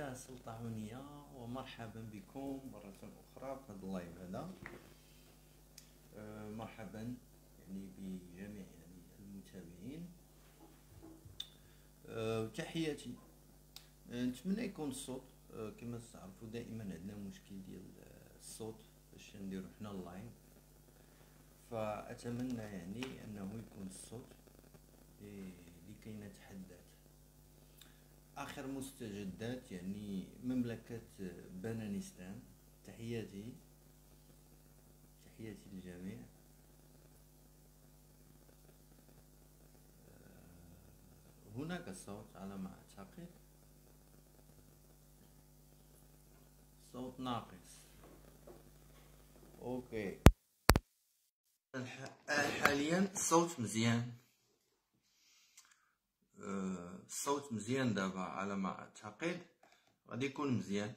تحية سلطعونية ومرحبا بكم مرة أخرى في هذا ال live هذا. آه، مرحبا يعني بجميع يعني المتابعين. آه، تحياتي. آه، نتمنى يكون الصوت كما تعرفوا دائما عندنا مشكل ديال الصوت باش نديرو حنا ال live. فأتمنى يعني أنه يكون الصوت لكي نتحدث آخر مستجدات يعني مملكة بنانستان تحياتي. تحياتي للجميع. آه، هناك صوت على ما أعتقد. صوت ناقص. أوكي. حاليا الصوت مزيان. الصوت مزيان دابا على ما أعتقد. غادي يكون مزيان.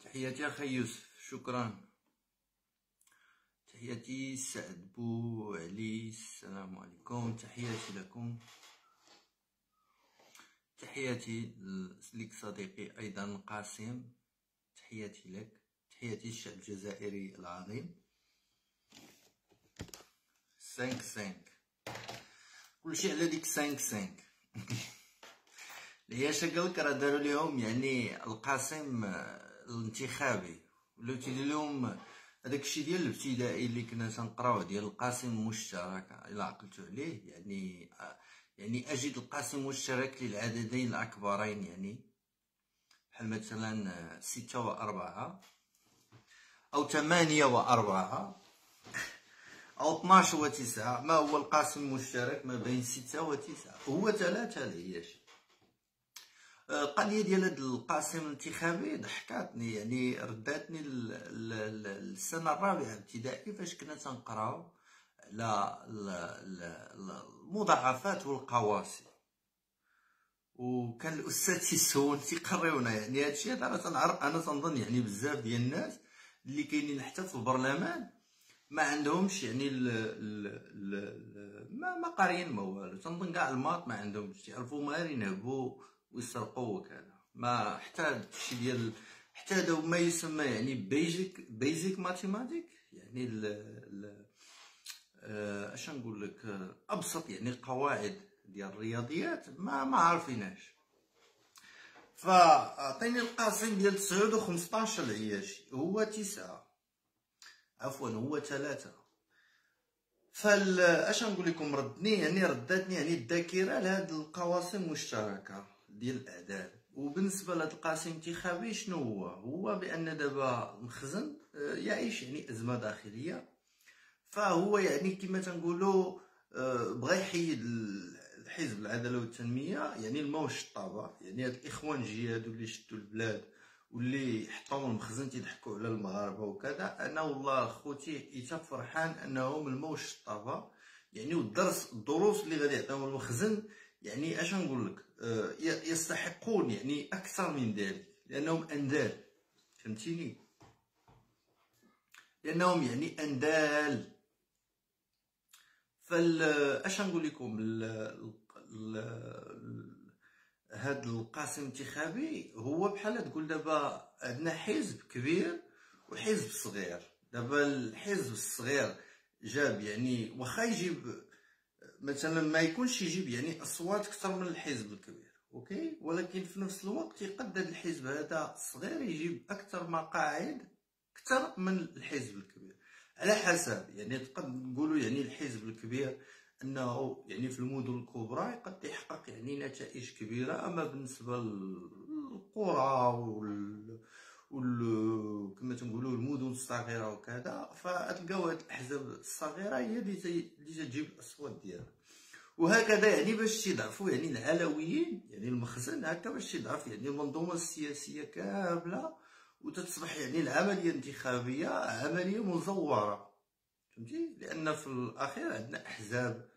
تحياتي أخي يوسف. شكرا. تحياتي سعد بو علي. السلام عليكم. تحياتي لكم. تحياتي لك صديقي أيضا قاسم. تحياتي لك. تحياتي للشعب الجزائري العظيم. 5 5 كلشي على ديك 5 5 العياشة قالك راه دارو ليهم يعني القاسم الانتخابي. ولاو تيدير لهم هذاك الشيء ديال الابتدائي اللي كنا تنقراوه ديال القاسم المشترك إلا عقلتو عليه يعني يعني أجد القاسم المشترك للعددين الأكبرين يعني بحال مثلا ستة وأربعة أو ثمانية وأربعة. أو 12 و 9 ما هو القاسم المشترك ما بين 6 و 9 هو 3 العياش القضية ديال هذا القاسم الانتخابي ضحكاتني. يعني رداتني السنة الرابعة ابتدائي فاش كنا تنقراو على المضاعفات والقواسم وكان الأستاذ تيسول تيقريونا يعني هادشي أنا تنعرف أنا تنظن يعني بزاف ديال الناس اللي كاينين حتى في البرلمان ما عندهمش يعني ال ال ال ما ما قاريين ما والو. تنظن كاع ال maths ما عندهمش. يعرفوا غير ينهبوا ويسرقوا وكذا. ما حتى شي ديال حتى هذا ما يسمى يعني basique basique mathématique يعني ال ال آه، اش نقول لك؟ أبسط يعني القواعد ديال الرياضيات ما ما عارفيناش فأعطيني القاسم ديال 9 و 15 العياشي هو 9 عفوا هو ثلاثة. فال أش نقول لكم ردني يعني رداتني يعني الذاكرة لهاد القواسم المشتركه ديال الاعداد وبالنسبة لهاد القاسم الانتخابي شنو هو؟ هو بأن دابا المخزن آه، يعيش يعني أزمة داخلية. فهو يعني كما تنقولوا آه، بغى يحيد الحزب العدالة والتنمية يعني الموش الطابع يعني هاد الإخوان جيادو اللي شدوا البلاد واللي حطوا المخزن تيضحكوا على المغاربة وكذا أنا والله خوتي ايتا فرحان انهم الموش الطابه يعني والدرس الدروس اللي غادي يعطيهم المخزن يعني أش نقول لك؟ آه يستحقون يعني أكثر من ذلك لأنهم أندال فهمتيني؟ لأنهم يعني أندال. فال أش نقول لكم؟ هاد القاسم الانتخابي هو بحال تقول دابا عندنا حزب كبير وحزب صغير. دابا الحزب الصغير جاب يعني واخا يجيب مثلا ما يكونش يجيب يعني أصوات أكثر من الحزب الكبير أوكي؟ ولكن في نفس الوقت يقدر الحزب هذا الصغير يجيب أكثر مقاعد أكثر من الحزب الكبير. على حسب يعني تقدر نقولوا يعني الحزب الكبير أنه يعني في المدن الكبرى قد يحقق يعني نتائج كبيرة أما بالنسبة للقرى وال وال كما تنقولوا المدن الصغيرة وكذا فتلقاو هاد الأحزاب الصغيرة هي اللي تجيب الأصوات ديالها. وهكذا يعني باش تضعفوا يعني العلويين يعني المخزن هكا باش تضعف يعني المنظومة السياسية كاملة وتتصبح يعني العملية الانتخابية عملية مزورة. فهمتي؟ لأن في الأخير عندنا أحزاب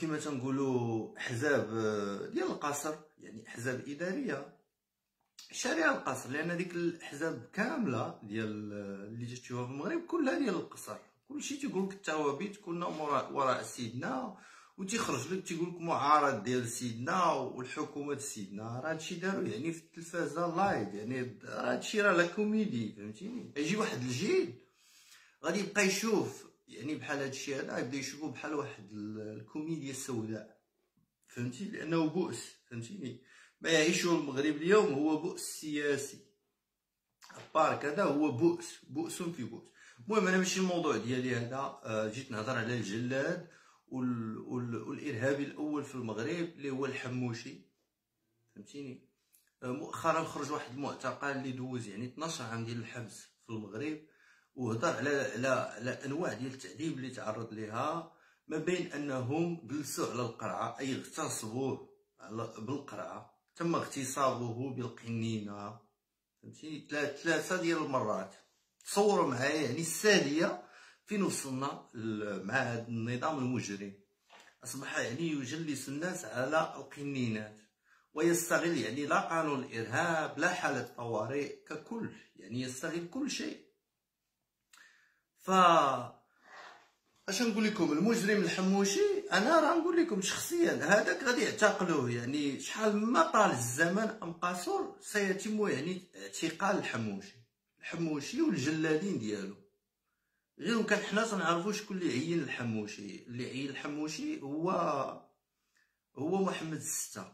كما تنقولوا احزاب آه ديال القصر يعني احزاب إدارية. شارعه القصر لأن ديك الاحزاب كاملة ديال آه، اللي تشوفوها في المغرب كلها ديال القصر. كلشي تيقول لك التوابيت كنا وراء سيدنا وتيخرج لك تيقول لك معارض ديال سيدنا والحكومة سيدنا. راه هادشي دارو يعني في التلفازة live يعني راه هادشي راه la comédie فهمتيني؟ يجي واحد الجيل غادي يبقى يشوف يعني بحال هادشي هذا يبدا يشوفو بحال واحد الكوميديا السوداء. فهمتي؟ لأنه بؤس فهمتيني؟ ما يعيشه المغرب اليوم هو بؤس سياسي. بارك هذا هو بؤس بؤس في بؤس. المهم أنا ماشي الموضوع ديالي هذا آه، جيت نهضر على الجلاد وال... وال... والارهابي الأول في المغرب اللي هو الحموشي. فهمتيني؟ آه، مؤخرا خرج واحد المعتقل اللي دوز يعني 12 عام ديال الحبس في المغرب. وهضر على على على انواع ديال التعذيب اللي تعرض لها ما بين انهم جلسوا على القرعة أي اغتصبوه بالقرعة تم اغتصابه بالقنينة. فهمتيني ثلاثة ديال المرات. تصوروا معايا يعني السادية فين وصلنا مع هذا النظام المجرم. أصبح يعني يجلس الناس على القنينات. ويستغل يعني لا قانون الإرهاب لا حالة طوارئ ككل. يعني يستغل كل شيء. ف اش نقول لكم؟ المجرم الحموشي أنا راه نقول لكم شخصيا هذاك غادي يعتقلوه يعني شحال ما طال الزمن ام قصر سيتم يعني اعتقال الحموشي الحموشي والجلادين ديالو. غير كان حنا تنعرفوا شكون اللي عين الحموشي اللي عين الحموشي هو هو محمد الستة.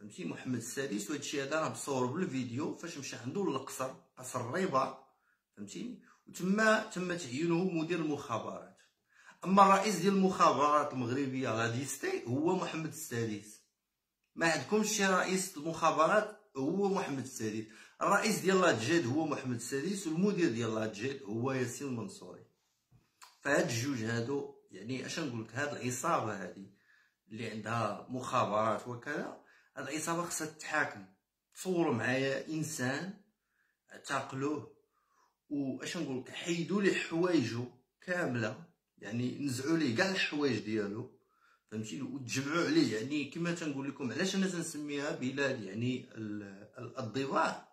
فهمتي؟ محمد السادس وهادشي هذا راه مصور بالفيديو فاش مشى عنده للقصر قصر الريبه فهمتيني؟ وتما تم تعيينه مدير المخابرات. أما الرئيس ديال المخابرات المغربية غاديستي هو محمد السادس. ما عندكمش شي رئيس المخابرات هو محمد السادس. الرئيس ديال لاتجيد هو محمد السادس والمدير ديال لاتجيد هو ياسين المنصوري فهاد الجوج هادو يعني اش نقول لك هاد العصابه هادي اللي عندها مخابرات وكذا هاد العصابه خصها تتحاكم. تصوروا معايا إنسان اعتقلوه واش نقول لك حيدوا ليه حوايجو كاملة يعني نزعوا ليه كاع الحوايج ديالو فهمتي؟ وتجمعوا عليه يعني كما تنقول لكم علاش أنا تنسميها بلاد يعني الضباع؟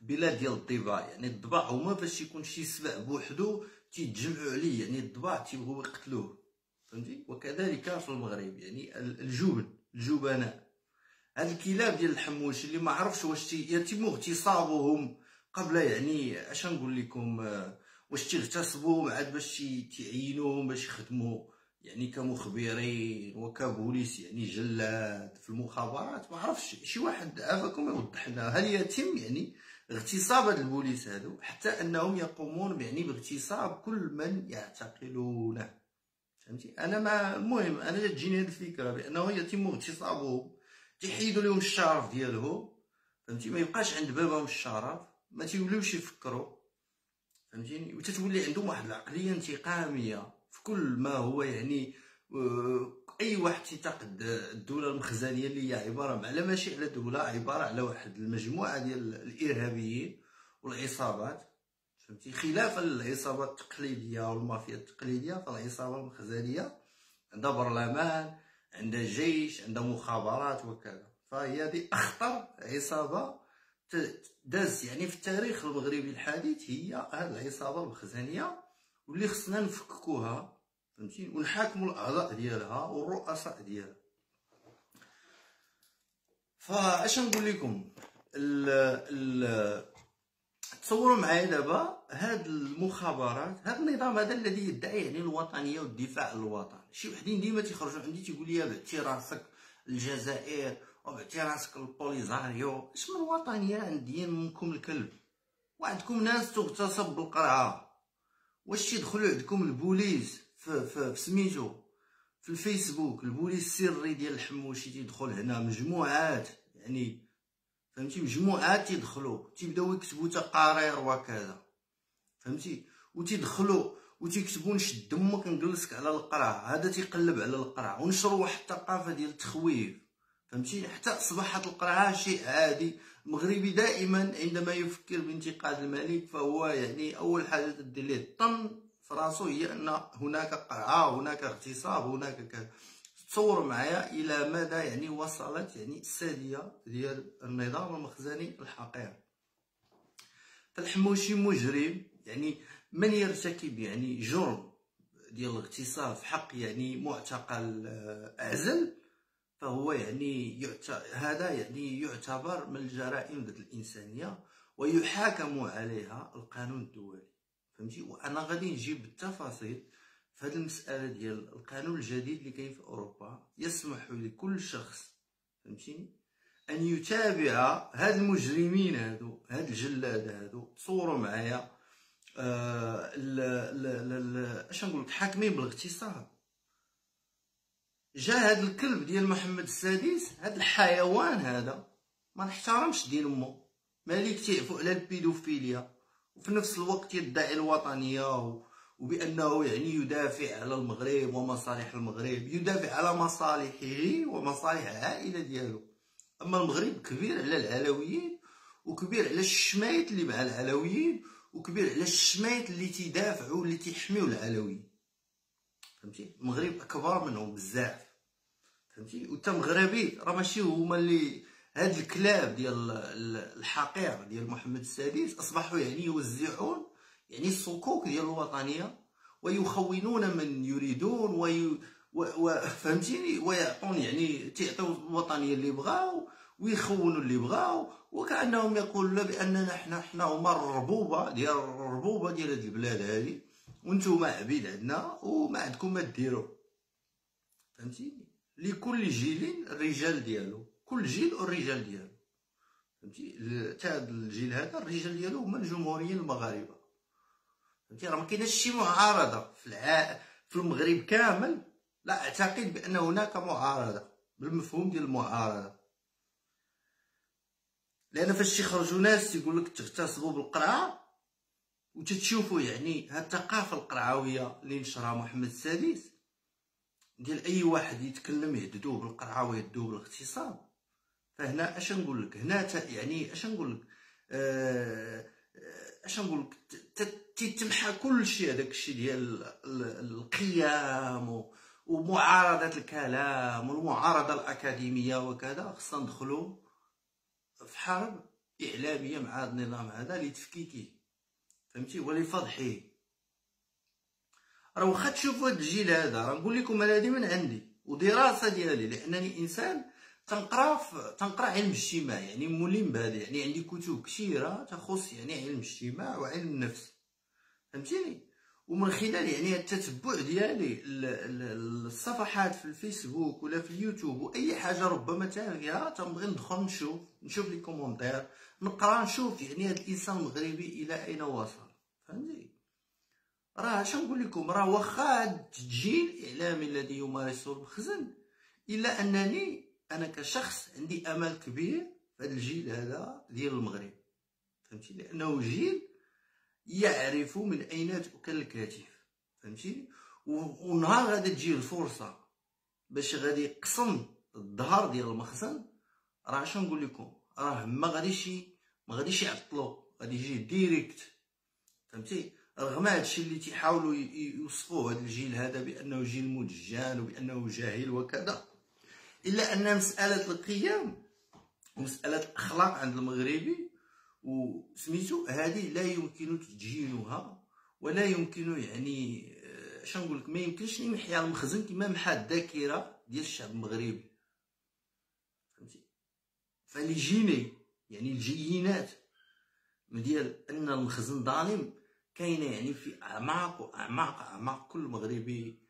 بلاد ديال الضباع يعني الضباع هما باش يكون شي سبع بوحدو تيتجمعوا عليه يعني الضباع تيبغيو يقتلوه فهمتي؟ وكذلك في المغرب يعني الجبن الجبناء. هاد الكلاب ديال الحموش اللي ما عرفش واش يتم اغتصابهم قبل يعني اش نقول لكم آه، واش تيغتصبوا عاد باش تعينوهم باش يخدموا يعني كمخبرين وكبوليس يعني جلاد في المخابرات؟ ما عرفش شي واحد عافاكم يوضح لنا. هل يتم يعني اغتصاب هاد البوليس هادو حتى انهم يقومون يعني باغتصاب كل من يعتقلونه؟ فهمتي؟ أنا ما المهم أنا تجيني هاد الفكرة بانه يتم اغتصابهم تيحيدوا لهم الشرف ديالهم فهمتي؟ ما يبقاش عند بابهم الشرف. ما تيوليوش يفكروا فهمتيني؟ وتتولي عندهم واحد العقلية انتقامية في كل ما هو يعني أي واحد تيعتقد الدولة المخزنية اللي هي عبارة على ماشي على دولة عبارة على واحد المجموعة ديال الإرهابيين والعصابات فهمتي؟ خلافا للعصابات التقليدية والمافيا التقليدية فالعصابة المخزنية عندها برلمان عندها جيش عندها مخابرات وكذا. فهي هذه أخطر عصابة داز يعني في التاريخ المغربي الحديث هي هذه العصابة المخزنيه واللي خصنا نفككوها فهمتي ونحاكموا الأعضاء ديالها والرؤساء ديالها. فاش نقول لكم؟ ال ال تصوروا معايا دابا هاد المخابرات هاد النظام هذا الذي يدعي يعني الوطنية والدفاع عن الوطن شي وحدين ديما تيخرجوا عندي تيقول لي بعتي راسك الجزائر وبعتي راسك البوليزاريو اش من وطنيه عندي منكم الكلب وعندكم ناس تغتصب بالقرعه واش تيدخلوا عندكم البوليس في, في, في سميتو في الفيسبوك البوليس السري ديال الحموشي تيدخل هنا مجموعات يعني فهمتي مجموعات تيدخلوا تيبداو يكتبوا تقارير وكذا فهمتي وتيدخلوا وتيكتبوا نشد دمك نجلسك على القرع هذا تيقلب على القرع ونشروا واحد الثقافه ديال التخويف فهمتي؟ حتى اصبحت القرعة شيء عادي. المغربي دائما عندما يفكر بانتقاد الملك فهو يعني أول حاجة تدير ليه طن في راسو هي أن هناك قرعة هناك اغتصاب هناك كذا. تصور معايا إلى ماذا يعني وصلت يعني السادية ديال النظام المخزني الحقير. فالحموشي مجرم. يعني من يرتكب يعني جرم ديال الاغتصاب في حق يعني معتقل آه، اعزل فهو يعني. هذا يعني يعتبر من الجرائم ضد الإنسانية ويحاكم عليها القانون الدولي. فهمتي؟ وأنا غادي نجيب بالتفاصيل في هذه المسألة ديال القانون الجديد اللي كاين في أوروبا يسمح لكل شخص فهمتيني؟ أن يتابع هاد المجرمين هادو هاد الجلاد هادو تصوروا معايا آه اش نقول لك حاكمين بالاغتصاب. جا هاد الكلب ديال محمد السادس هاد الحيوان هذا ما نحترمش دين أمه. مالك تعفو على البيدوفيليا. وفي نفس الوقت يدعي الوطنية وبأنه يعني يدافع على المغرب ومصالح المغرب يدافع على مصالحه ومصالح العائلة ديالو. أما المغرب كبير على العلويين وكبير على الشمايت اللي مع العلويين وكبير على الشمايت اللي تيدافعوا اللي تيحميو العلويين. فهمتي؟ المغرب أكبر منهم بزاف. فهمتي؟ وتا مغربي راه ماشي هما اللي هاد الكلاب ديال الحقير ديال محمد السادس أصبحوا يعني يوزعون يعني الصكوك ديال الوطنية ويخونون من يريدون وي. فهمتيني ويعطون يعني تعطيو الوطنية اللي بغاو ويخونوا اللي بغاو وكأنهم يقولون باننا حنا حنا هما الربوبة ديال الربوبة ديال هاد البلاد هادي. وأنتم عبيد عندنا وما عندكم ما ديروا. فهمتيني لكل جيل الرجال ديالو. كل جيل والرجال ديالو. فهمتي؟ تا هاد الجيل هذا الرجال ديالو هما الجمهوريين المغاربة. فهمتي؟ راه ما كايناش شي معارضة في الع... في المغرب كامل. لا اعتقد بأن هناك معارضة بالمفهوم ديال المعارضة. لأن فاش تيخرجوا ناس تيقول لك تغتصبوا بالقرعة وتتشوفوا يعني هاد الثقافة القرعويه اللي نشرها محمد السادس ديال أي واحد يتكلم يهددوه بالقرعه ويهددوه بالاغتصاب فهنا أش نقول لك؟ هنا يعني أش نقول لك؟ آه أش نقول لك؟ تتمحى كل شيء هذاك الشيء ديال القيم ومعارضة الكلام والمعارضة الأكاديمية وكذا خصنا ندخلوا في حرب إعلامية مع هذا النظام هذا لتفكيكيه فهمتي؟ ولفضحه. راه واخا تشوفوا هذا الجيل هذا راه نقول لكم هذه من عندي ودراسة ديالي لأنني إنسان تنقرا تنقرا علم الاجتماع يعني ملم بهذا يعني عندي كتب كثيرة تخص يعني علم الاجتماع وعلم النفس. فهمتيني؟ ومن خلال يعني التتبع ديالي الصفحات في الفيسبوك ولا في اليوتيوب وأي حاجة ربما تافهه تنبغي ندخل نشوف نشوف les commentaires نقرا نشوف يعني هذا الإنسان المغربي إلى أين وصل. فهمتي راه اش نقول لكم؟ راه واخا التجهيل الإعلامي الذي يمارسه المخزن إلا أنني أنا كشخص عندي أمل كبير في هذا الجيل هذا ديال المغرب. فهمتي؟ لأنه جيل يعرف من أين تؤكل الكتف فهمتي؟ ونهار غادي تجي الفرصة باش غادي يقسم الظهر ديال المخزن راه اش نقول لكم؟ راه ما غاديش ما غاديش يعطلو غادي يجي ديريكت فهمتي؟ رغم هادشي اللي تيحاولوا يوصفوه هذا الجيل هذا بأنه جيل مدجان وبأنه جاهل وكذا. إلا أن مسألة القيم ومساله الأخلاق عند المغربي وسميتو هذه لا يمكن تدجينها ولا يمكن يعني اش آه، نقول لك ما يمكنش نمحي المخزن كما محى الذاكرة ديال الشعب المغربي. فهمتي؟ فلي جيني يعني الجينات ديال أن المخزن ظالم كاينة يعني في أعماق واعماق أعماق كل مغربي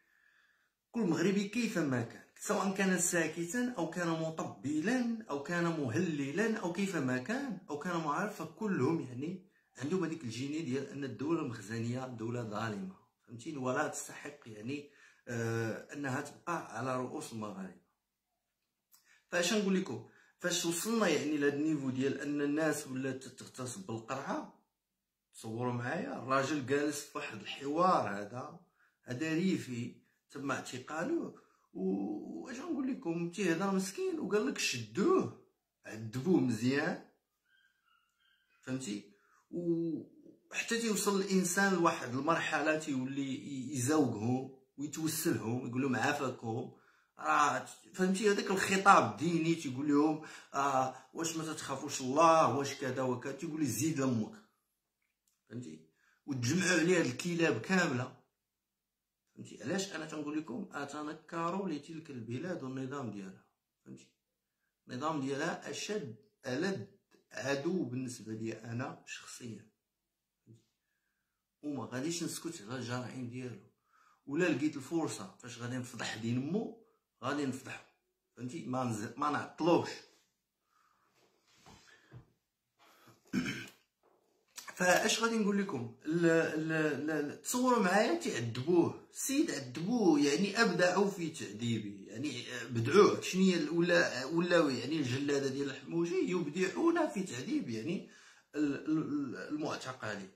كل مغربي كيفما كان سواء كان ساكتا أو كان مطبلا أو كان مهللا أو كيفما كان أو كان معرف فكلهم يعني عندهم هذيك الجيني ديال أن الدولة المخزنيه دولة ظالمة. فهمتيني؟ ولا تستحق يعني آه أنها تبقى على رؤوس المغاربة. فاش نقول لكم؟ فاش وصلنا يعني لهذا النيفو ديال أن الناس ولات تغتصب بالقرعة تصوروا معايا الراجل جالس في واحد الحوار هذا هذا ريفي تم اعتقاله واش نقول لكم؟ تيهضر مسكين وقال لك شدوه. عذبوه مزيان. فهمتي؟ وحتى تيوصل الإنسان لواحد المرحلة تيولي يزوقهم ويتوسلهم يقول لهم عافاكم. راه فهمتي؟ هذاك الخطاب الديني تيقول لهم آه واش ما تخافوش الله واش كذا وكذا. تيقول لي زيد لأمك. فهمتي؟ وتجمعوا عليه هاد الكلاب كاملة. فهمتي؟ علاش أنا تنقول لكم اتنكروا لتلك البلاد والنظام ديالها. فهمتي؟ النظام ديالها أشد ألد عدو بالنسبة لي أنا شخصيا. وما غاديش نسكت على الجرائم ديالو. ولا لقيت الفرصة. فاش غادي نفضح دين مو غادي نفضحو. فهمتي؟ ما نزل ما نعطلوش. فاش غادي نقول لكم؟ تصوروا معايا تعذبوه السيد عذبوه يعني أبدعوا في تعذيبه يعني بدعوه. شنو ولا ولاو يعني الجلادة ديال الحموشي يبدعون في تعذيب يعني المعتقلين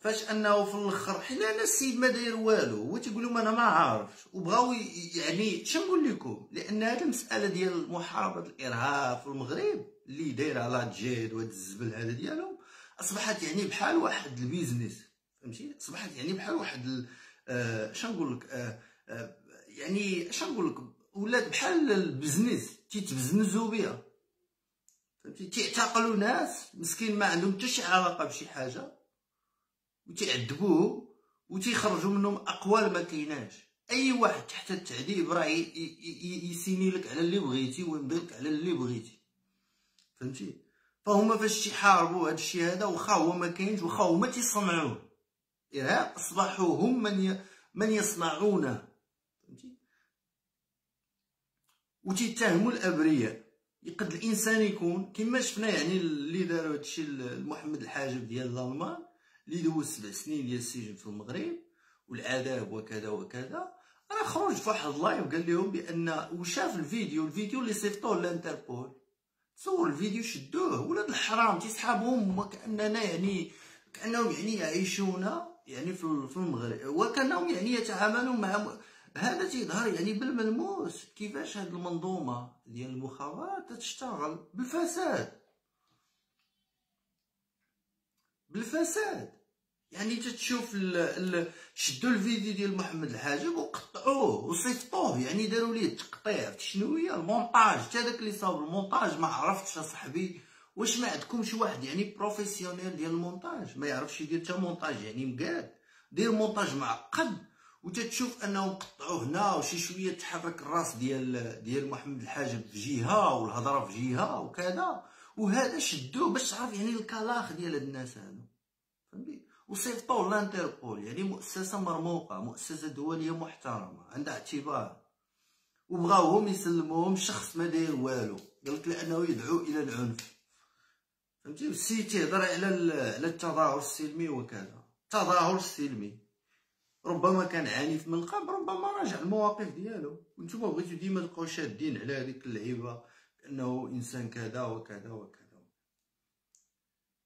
فاش أنه في الآخر حنا أنا السيد ما داير والو. هو تيقول لهم أنا ما عارفش. وبغاو يعني اش نقول لكم؟ لأن هذه المسألة ديال محاربة الإرهاب في المغرب اللي دايرة على جيد وهاد الزبل هذا ديالهم أصبحت يعني بحال واحد ال business فهمتي؟ أصبحت يعني بحال واحد آه نقول لك؟ آه آه يعني اش نقول لك؟ ولات بحال البزنس تيتبزنزوا بها فهمتي؟ تيعتقلوا ناس مسكين ما عندهم حتى شي علاقة بشي حاجة وتيعذبوه وتيخرجوا منهم أقوال ما كايناش. أي واحد تحت التعذيب راه يسيني لك على اللي بغيتي ويمضي على اللي بغيتي. فهمتي؟ فهما فاش تيحاربوا هذا الشيء هذا واخا هو ما كاينش واخا هما تيصنعوه. الارهاب أصبحوا هم من من يصنعونه. فهمتي؟ وتيتهموا الأبرياء. يقد الإنسان يكون كما شفنا يعني اللي داروا هادشي محمد الحاجب ديال الألمان اللي دوز سبع سنين ديال السجن في المغرب والعذاب وكذا وكذا. راه خرج في واحد ال live قال لهم بأن وشاف الفيديو الفيديو اللي صيفطوه للانتربول تصور الفيديو شدوه. ولاد الحرام تيسحابهم وكاننا يعني كأنهم يعني يعيشون يعني في المغرب. وكأنهم يعني يتعاملون مع هذا تيظهر يعني بالملموس. كيفاش هذه المنظومة ديال المخابرات تشتغل؟ بالفساد. بالفساد. يعني تتشوف شدوا الفيديو ديال محمد الحاجب وقطعوه وصيفطوه. يعني داروا ليه التقطيع شنو هي؟ المونتاج. حتى داك اللي صاوب المونتاج ما عرفتش أصاحبي واش ما عندكمش واحد يعني professionnel ديال المونتاج. ما يعرفش يدير حتى مونتاج. يعني مقاد. دير مونتاج معقد وتتشوف أنه قطعوه هنا وشي شوية تحرك الراس ديال ديال محمد الحاجب في جهة والهضرة في جهة وكذا. وهذا شدوه باش تعرف يعني الكلاخ ديال هاد الناس فهمتي وصيفطوه لانتربول يعني مؤسسة مرموقة مؤسسة دولية محترمة عندها اعتبار. وبغاوهم يسلموهم شخص ما داير والو. قالك لأنه يدعو إلى العنف. فهمتي؟ السيد تيهضر على على التظاهر السلمي وكذا. التظاهر السلمي. ربما كان عنيف من قبل ربما راجع المواقف ديالو. وأنتم بغيتو ديما تبقاو شادين على هذيك اللعيبة إنه إنسان كذا وكذا وكذا.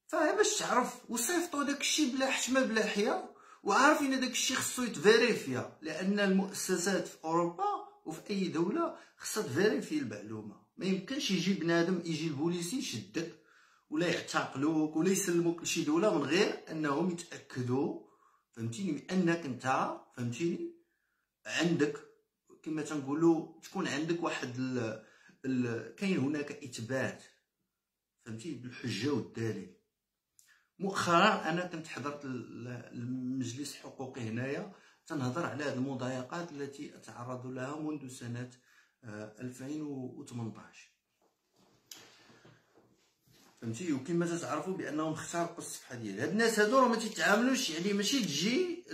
فباش تعرف وصيفطوا داك الشيء بلا حشمه بلا حياه وعارفين داك الشيء خصو يتفيريفيا لأن المؤسسات في أوروبا وفي أي دولة خصها ت vérifier المعلومة. ما يمكنش يجي بنادم يجي البوليسي يشدك ولا يعتقلوك ولا يسلموك لشي دولة من غير أنهم يتأكدوا. فهمتيني؟ بأنك أنت فهمتيني؟ عندك كما تنقولوا تكون عندك واحد كاين هناك إثبات فهمتي بالحجة والدليل. مؤخرا أنا كنت حضرت المجلس الحقوقي هنايا تنهضر على هذه المضايقات التي أتعرض لها منذ سنة 2018 آه، فهمتي؟ وكما تتعرفوا بأنهم اخترقوا الصفحة ديالي. هاد الناس هادو راه ما تيتعاملوش يعني ماشي تجي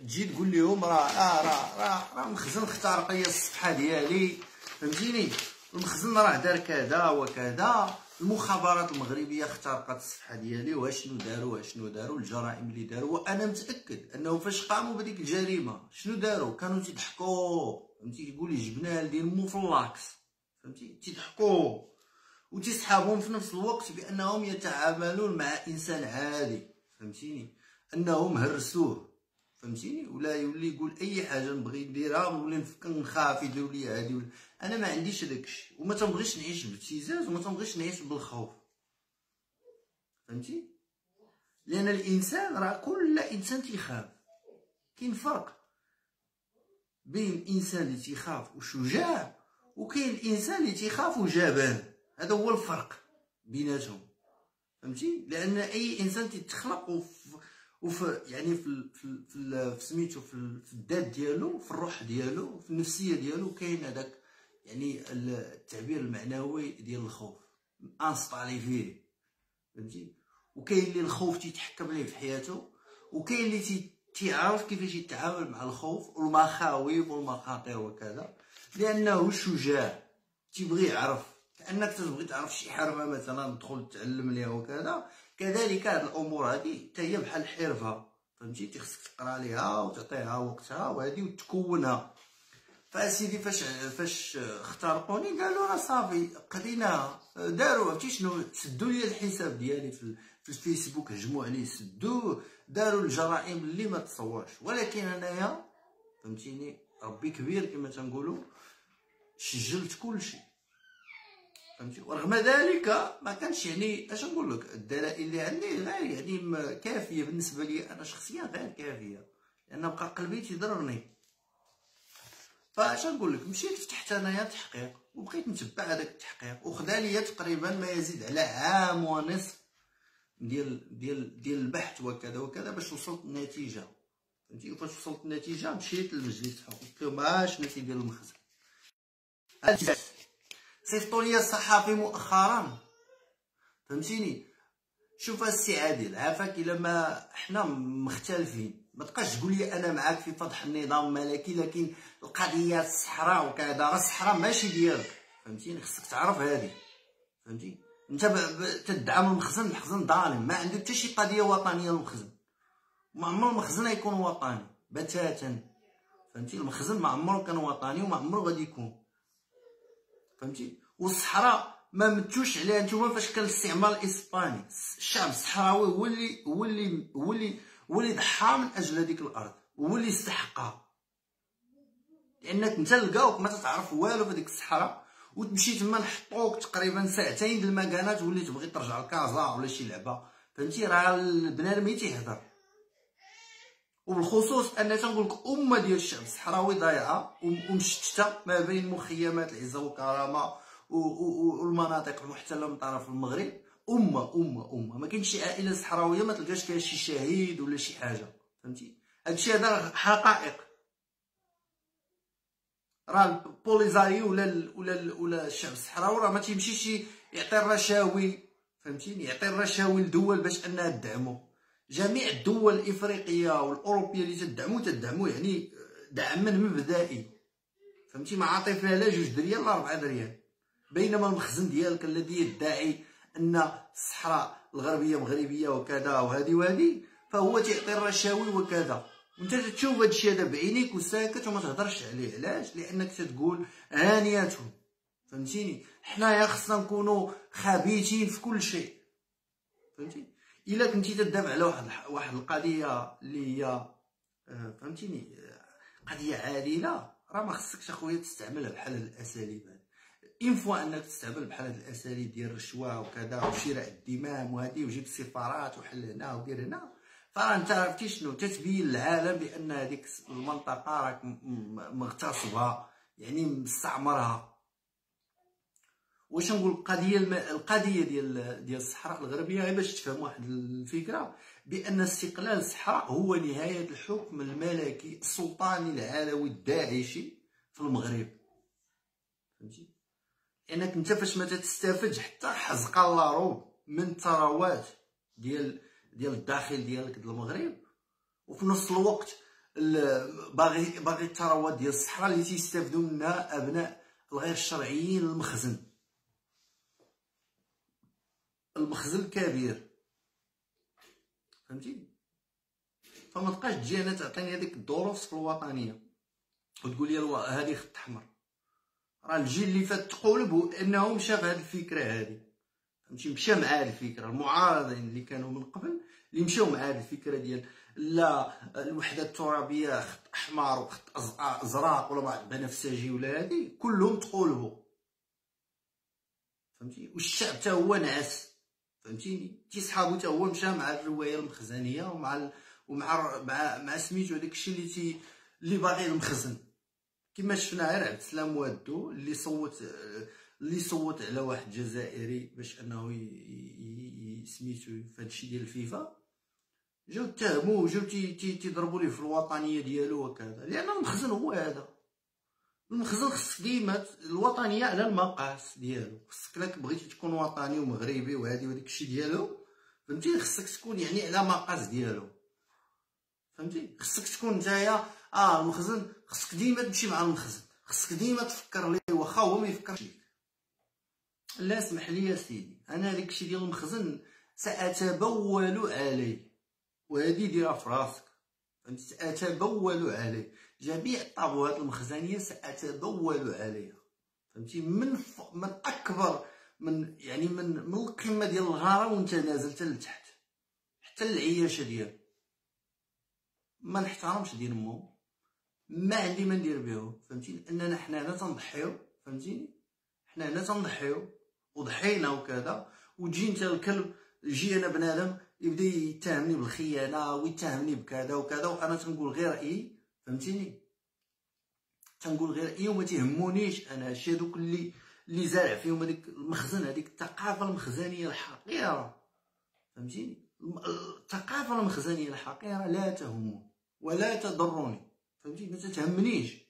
تجي تقول لهم راه راه راه راه مخزن اخترق الصفحة ديالي. فهمتيني؟ المخزن راه دار كذا وكذا. المخابرات المغربية اخترقت الصفحة ديالي واشنو داروا؟ واشنو داروا؟ الجرائم اللي داروا وأنا متأكد أنه فاش قاموا بديك الجريمة شنو داروا؟ كانوا تيضحكوا. فهمتي؟ يقول لي جبنا دين مو في اللاكس. فهمتي؟ تيضحكوا. وتسحبهم في نفس الوقت بأنهم يتعاملون مع إنسان عادي. فهمتيني؟ أنهم هرسوه. فهمتيني؟ ولا يولي يقول أي حاجة نبغي نديرها ونولي نفكر نخاف يديروا لي هادي أنا ما عنديش الشيء وما تنبغيش نعيش بالابتزاز وما تنبغيش نعيش بالخوف. فهمتي؟ لأن الإنسان راه كل إنسان تيخاف. كاين فرق بين الانسان اللي تيخاف وشجاع وكاين الإنسان اللي تيخاف وجبان. هذا هو الفرق بيناتهم. فهمتي؟ لأن أي إنسان تيتخلق وفي يعني في في في, سميتو في الذات ديالو في الروح ديالو في النفسية ديالو كاين هذاك يعني التعبير المعنوي ديال الخوف. انسطالي فيه. فهمتي؟ وكاين اللي الخوف تيتحكم ليه في حياته وكاين اللي تيعرف كيفاش يتعامل مع الخوف والمخاوف والمخاطر وكذا. لأنه شجاع. تيبغي يعرف. كأنك تبغي تعرف شي حرمة مثلا تدخل تعلم ليها وكذا. كذلك هاد الأمور هادي حتى هي بحال حرفة. فهمتي؟ تيخصك تقرأ ليها وتعطيها وقتها وهادي وتكونها. فاسيدي فاش فاش اخترقوني قالوا راه صافي قضينا داروا عرفتي شنو؟ سدوا لي الحساب ديالي في, في الفيسبوك هجموا عليه سدوه داروا الجرائم اللي ما تصورش. ولكن انايا فهمتيني ربي كبير كما تنقولوا سجلت كل شيء. فهمتي؟ ورغم ذلك ما كانش يعني اش نقول لك؟ الدلائل اللي عندي غير يعني كافية. بالنسبة لي أنا شخصيا غير كافية. لأن بقى قلبي تيضرني فاش نقول لك مشيت فتحت أنايا تحقيق وبقيت نتبع هذاك التحقيق وخدا ليا تقريبا ما يزيد على عام ونصف ديال ديال ديال البحث وكذا وكذا باش وصلت النتيجه فهمتي؟ وفاش وصلت النتيجه مشيت للمجلس الحقوق قلت لهم اش نتي ديال المخزن؟ صيفطوا لي الصحافي مؤخرا. فهمتيني؟ شوف السي عادل عافاك إلا ما حنا مختلفين. ما تبقاش تقول لي أنا معاك في فضح النظام الملكي لكن القضية الصحراء وكذا راه الصحراء ماشي ديالك. فهمتيني خصك تعرف هذه. فهمتي؟ أنت تدعم المخزن المخزن ظالم ما عنده حتى شي قضية وطنية المخزن ما عمر المخزن يكون وطني بتاتا. فهمتي؟ المخزن ما عمره كان وطني وما عمره غادي يكون. فهمتي؟ والصحراء ما متوش عليها. نتوما فاش كان الاستعمار الإسباني الشعب الصحراوي هو اللي هو اللي هو اللي هو اللي ضحى من أجل هذيك الأرض هو اللي استحقها. لأنك انت لقاوك ما تعرف والو في هذيك الصحراء وتمشي تما نحطوك تقريبا ساعتين د المكانات تولي تبغي ترجع لكازا ولا شي لعبة. فهمتي؟ راه البنادم تيهضر وبالخصوص أن تنقول لك امه ديال الشعب الصحراوي ضايعه ومشتته ما بين مخيمات العزة والكرامة والمناطق المحتلة من طرف المغرب. أمة أمة أمة. ما كاينش شي عائلة صحراوية ما تلقاش فيها شي شهيد ولا شي حاجة. فهمتي؟ هادشي هذا حقائق. راه البوليزاري ولا ولا ولا الشعب الصحراوي راه ما تيمشيش يعطي الرشاوي. فهمتيني يعطي الرشاوي لدول باش أنها تدعمو. جميع الدول الإفريقية والأوروبية اللي تدعمو تدعمو يعني دعما مبدئي. فهمتي؟ ما عاطي فيها لا جوج دريال لا ربعة دريال. بينما المخزن ديالك الذي يدعي أن الصحراء الغربية مغربية وكذا وهذه وهذه فهو تعطي الرشاوي وكذا. وأنت تشوف هذا الشيء هذا بعينيك وساكت وما تهضرش عليه. علاش؟ لأنك تتقول هانياتهم فهمتيني؟ حنايا خصنا نكونوا خبيثين في كل شيء. فهمتي إلا كنتي تدافع على واحد واحد القضية اللي هي آه، فهمتيني؟ قضية عادلة. راه ما خصكش أخويا تستعملها بحال الأساليب. اين فوا أنك تستعمل بحال هاد الأساليب ديال الرشوة وكذا وشراء الدمام وهادي وجيب السفارات وحل هنا ودير هنا فراه أنت عرفتي شنو؟ تتبين للعالم بأن هذيك المنطقة راك مغتصبها يعني مستعمرها واش نقول القضية الم... القضية ديال ديال الصحراء الغربية؟ غير باش تفهم واحد الفكرة بأن استقلال الصحراء هو نهاية الحكم الملكي السلطاني العلوي الداعشي في المغرب. فهمتي؟ لانك أنت فاش ما تستافدش حتى حزق الله روب من الثروات ديال ديال الداخل ديالك ديال المغرب. وفي نفس الوقت باغي باغي الثروات ديال الصحراء اللي تيستافدوا منها أبناء الغير الشرعيين المخزن. المخزن الكبير. فهمتي؟ فما تبقاش تجي أنا تعطيني هذيك الدروس في الوطنية. وتقول لي هذه خط أحمر. راه الجيل اللي فات تقولب انه مشى بهذه الفكرة هذه فهمتي؟ مشى مع هذه الفكرة المعارضين اللي كانوا من قبل اللي مشاو مع هذه الفكرة ديال لا الوحدة الترابية خط أحمر وخط أزرق ولا واحد بنفسجي ولا هذه كلهم تقولبوا فهمتي؟ والشعب حتى هو نعس. فهمتيني تي صحابو حتى هو مشى مع الرواية المخزنية ومع. ومع مع سميتو داك الشيء اللي تي اللي باغي المخزن. كما شفنا غير عبد السلام وادو اللي صوت اللي صوت على واحد جزائري باش انه سميتو في هادشي ديال الفيفا جاو اتهموه جاو تيضربوا ليه في الوطنية ديالو وكذا. لأن المخزن هو هذا. المخزن خصك ديما الوطنية على المقاس ديالو. خصك لك بغيتي تكون وطني ومغربي وهادي وديك الشيء ديالو. فهمتي؟ خصك تكون يعني على مقاس ديالو. فهمتي؟ خصك تكون نتايا آه المخزن خصك ديما تمشي مع المخزن خصك ديما تفكر ليه؟ واخا هو ما يفكرش فيك لا اسمح لي يا سيدي. أنا داك الشيء ديال المخزن سأتبول عليه. وهذه ديرها في راسك. سأتبول عليه. جميع الطابوات المخزنية سأتبول عليها. فهمتي؟ من ف... من أكبر من يعني من من القمة ديال الغاره وانت نازل حتى لتحت. حتى العياشة ديالو ما نحترمش دين مو ما عندي ما ندير بهم فهمتيني؟ أننا حنا هنا تنضحيو فهمتيني؟ حنا هنا تنضحيو وضحينا وكذا وتجي انت الكلب يجي أنا بنادم يبدأ يتهمني بالخيانة ويتهمني بكذا وكذا وأنا تنقول غير رايي فهمتيني؟ تنقول غير رايي وما تيهمونيش أنا هادشي هذوك اللي اللي زارع فيهم هذيك المخزن هذيك الثقافة المخزنية الحقيرة فهمتيني؟ الثقافة المخزنية الحقيرة لا تهمني ولا تضرني. فهمتي؟ ما تتهمنيش.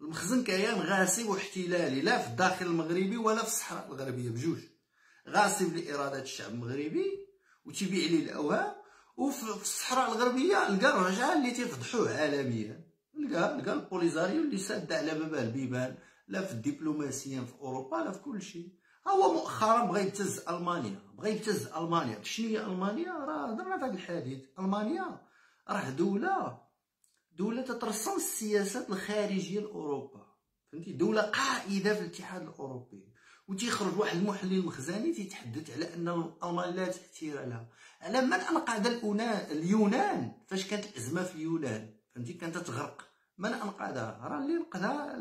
المخزن كيان غاصب واحتلالي لا في الداخل المغربي ولا في الصحراء الغربية بجوج. غاصب لاراده الشعب المغربي وتبيع لي الأوهام وفي الصحراء الغربية لقى الرجعه اللي تيفضحوه عالميا. لقى لقى البوليزاريو اللي ساد على بابه البيبان لا في الدبلوماسية في أوروبا لا في كل شيء. هو مؤخرا بغى يبتز ألمانيا بغى يبتز ألمانيا. شنو هي ألمانيا؟ راه هضرنا في هذا الحديث. ألمانيا راه دولة. دولة تترسم السياسات الخارجية لأوروبا. فهمتي؟ دولة قائدة في الاتحاد الأوروبي. وتيخرج واحد المحلل المخزني تيتحدث على أن الالمان لا تأثير لها. على من انقذ اليونان؟ فاش كانت الأزمة في اليونان؟ فهمتي؟ كانت تغرق من انقذها راه اللي انقذها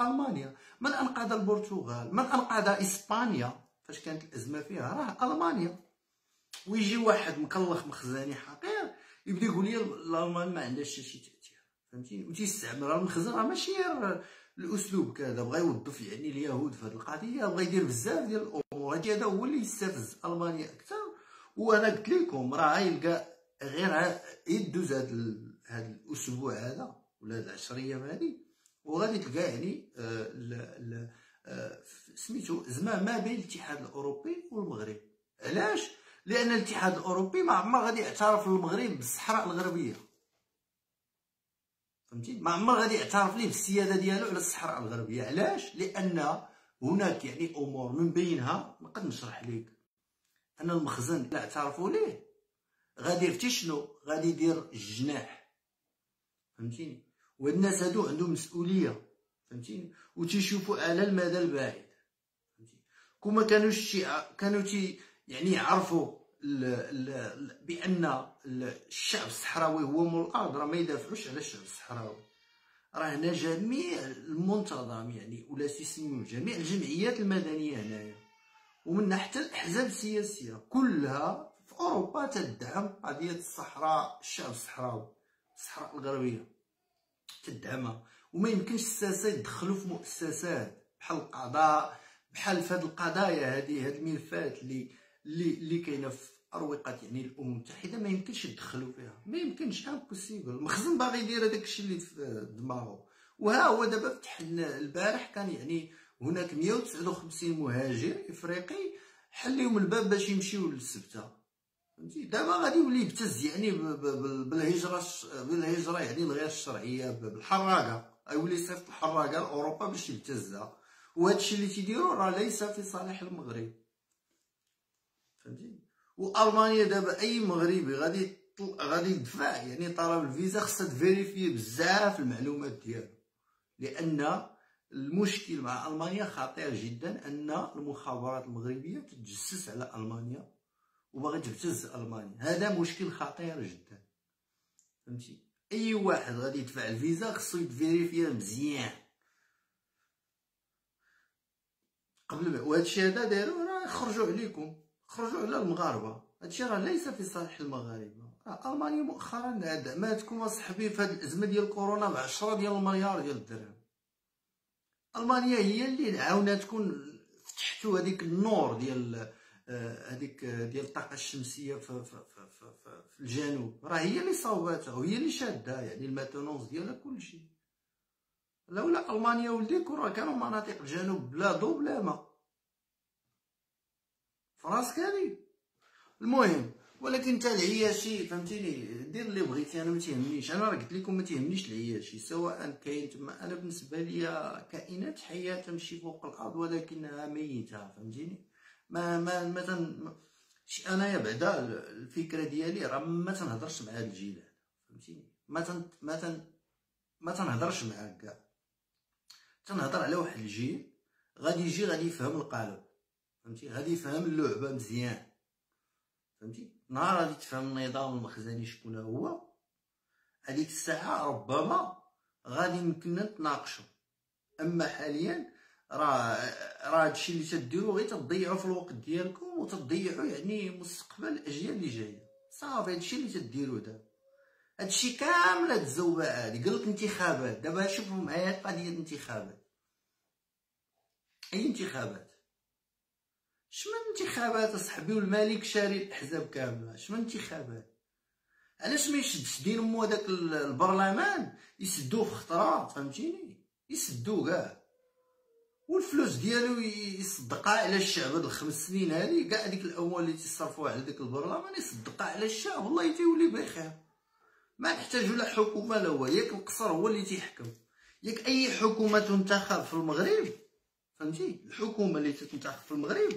ألمانيا. من انقذ البرتغال؟ من انقذ إسبانيا؟ فاش كانت الأزمة فيها؟ راه ألمانيا. ويجي واحد مكلخ مخزني حقير يبدا يقول لي الالمان ما عندهاش شي تاثير فهمتيني وتيستعمل المخزن راه ماشي الاسلوب كذا بغى يوظف يعني اليهود في هذه القضية بغى يدير بزاف ديال الأمور هذا هو اللي يستفز المانيا أكثر وأنا قلت لكم راه غيلقى غير يدوز هذا هذا الأسبوع هذا ولا العشر أيام هادي وغادي تلقى يعني سميتو زعما ما بين الاتحاد الاوروبي والمغرب علاش لأن الاتحاد الأوروبي ما عمر غادي يعترف المغرب بالصحراء الغربية. فهمتي؟ ما عمر غادي يعترف ليه بالسيادة ديالو على الصحراء الغربية. علاش؟ لأن هناك يعني أمور من بينها نقد نشرح لك. أن المخزن لا اعترفوا ليه. غادي يفتي شنو؟ غادي يدير الجناح. فهمتيني؟ والناس هادو عندهم مسؤولية. فهمتيني؟ وتيشوفوا على المدى البعيد. فهمتي كما كانوا شي كانوا تي يعني يعرفوا. بأن الشعب الصحراوي هو مول الأرض راه ما يدافعوش على الشعب الصحراوي. راه هنا جميع المنتظم يعني ولا تيسميو جميع الجمعيات المدنية هنايا. ومن حتى الأحزاب السياسية كلها في أوروبا تدعم قضية الصحراء الشعب الصحراوي الصحراء الغربية. تدعمها. وما يمكنش الساسه يدخلوا في مؤسسات بحال القضاء بحال في هذه القضايا هذه هذه الملفات اللي اللي اللي كاينة في اروقه يعني الامم المتحدة ما يمكنش يدخلوا فيها. ما يمكنش امبوسيبل المخزن باغي يدير هذاك الشيء اللي في دماغه وها هو دابا فتح البارح كان يعني هناك 159 مهاجر إفريقي حل لهم الباب باش يمشيو للسبتة. فهمتي؟ دابا غادي يولي يبتز يعني بالهجرة بالهجرة يعني الغير الشرعية بالحراقة. غيولي يصيفط الحراقة لأوروبا باش يبتزها. وهذا الشيء اللي تيديروا راه ليس في صالح المغرب. وألمانيا دابا أي مغربي غادي غادي يدفع يعني طلب الفيزا خصها تفيريفي بزاف المعلومات ديالو. لأن المشكل مع ألمانيا خطير جدا أن المخابرات المغربية تتجسس على ألمانيا وباغي تبتز ألمانيا. هذا مشكل خطير جدا. فهمتي؟ أي واحد غادي يدفع الفيزا خصو يتفيريفيها مزيان. قبل الشيء هذا داروا راه يخرجوا عليكم. خرجوا على المغاربة. هادشي راه ليس في صالح المغاربة. ألمانيا مؤخرا دعماتكم اصاحبي في هذه الأزمة ديال كورونا ب 10 ديال المليار ديال الدرهم. ألمانيا هي اللي عاوناتكم فتحتوا هذيك النور ديال هذيك ديال الطاقة الشمسية في, في, في, في, في, في الجنوب. راه هي اللي صوباتها وهي اللي شادة يعني ال maintenance ديالها كلشي. لولا ألمانيا ولديك راه كانوا مناطق الجنوب بلا ضو بلا ماء. فراسك هادي المهم ولكن انت العياشي فهمتيني؟ دير اللي بغيتي أنا ما تيهمنيش. أنا راه قلت لكم ما تيهمنيش العياشي سواء كاين تما. أنا بالنسبة ليا كائنات حيه تمشي فوق الأرض ولكنها ميتة فهمتيني؟ ما ما شي انايا بعدا الفكرة ديالي راه ما تنهضرش مع هاد الجيل فهمتيني؟ ما تن ما تن ما تنهضرش معاك كاع تنهضر على واحد الجيل غادي يجي غادي يفهم القالب. فهمتي؟ غادي يفهم اللعبة مزيان. فهمتي؟ نهار غادي تفهم النظام المخزني شكون هو. هذيك الساعة ربما غادي يمكننا نتناقشوا أما حاليا راه راه هادشي اللي تديرو غير تضيعوا في الوقت ديالكم وتضيعوا يعني مستقبل الأجيال اللي جاية. صافي هادشي اللي تديرو دابا هادشي كامل هاد الزوبعه هادي. قالك انتخابات. دابا شوفوا معايا قضية الانتخابات أي انتخابات؟ شمن انتخابات اصاحبي والملك شاري الأحزاب كاملة؟ شمن انتخابات؟ علاش ما يشدش دين مو هذاك البرلمان؟ يسدوه في خطره فهمتيني؟ يسدوه كاع. والفلوس ديالو يصدقها على الشعب هاد الخمس سنين هادي كاع ديك الأموال اللي تيصرفوها على داك البرلمان يصدقها على الشعب. والله تيولي بخير. ما نحتاجو لا حكومة لا هو ياك القصر هو اللي تيحكم. ياك أي حكومة تنتخب في المغرب؟ فهمتي؟ الحكومة اللي تنتخب في المغرب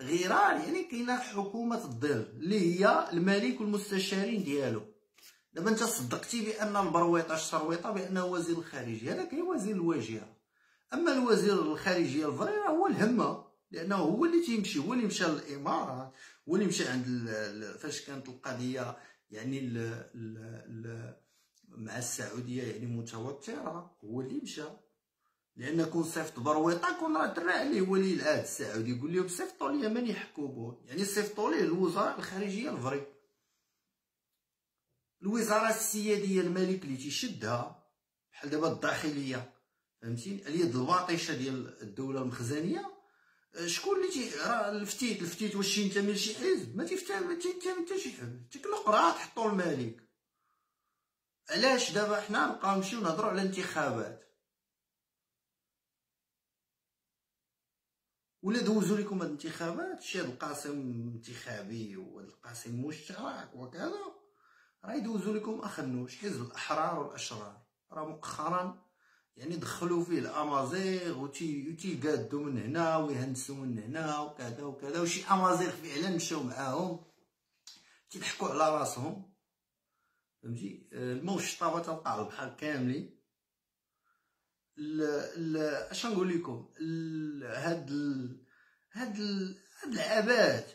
غيران يعني كاينة حكومة الظل اللي هي الملك والمستشارين ديالو. دابا انت صدقتي بأن البرويطه الشرويطه بأنه وزير الخارجية؟ هذا كاين وزير الواجهه أما الوزير الخارجية ال vrai هو الهمة لأنه هو اللي تيمشي هو اللي مشى للإمارات هو اللي مشى عند فاش كانت القضية يعني ال ال ال مع السعودية يعني متوترة هو اللي مشى. لأن كون صيفط برويطة كون راه درا عليه ولي العهد السعودي يقول لهم صيفطوا لي من يحكمون. يعني صيفطوا ليه الوزراء الخارجية ال vrai. الوزاره السيادية الملك اللي تيشدها بحال دابا الداخلية. فهمتي؟ اليد الباطشة ديال الدولة المخزنية. شكون اللي تي راه الفتيت الفتيت واش ينتمي لشي حزب؟ ما تيفتهم ما تينتمي حتى شي حزب. تكلق راه تحطوا الملك. علاش دابا حنا نبقاو نمشيو نهضروا على الانتخابات؟ ولا دوزو لكم هاد الانتخابات شي هاد القاسم انتخابي وهاد القاسم مشترك وكذا راه يدوزو لكم اخنوش حزب الأحرار والأشرار. راه مؤخرا يعني دخلوا فيه الأمازيغ وتي تيقادوا من هنا ويهنسوا من هنا وكذا وكذا وشي أمازيغ فعلا مشاو معاهم تيضحكوا على راسهم. فهمتي؟ الموش طابة تلقى على البحر كاملين. اش نقول لكم؟ هاد. هاد. هاد العباد.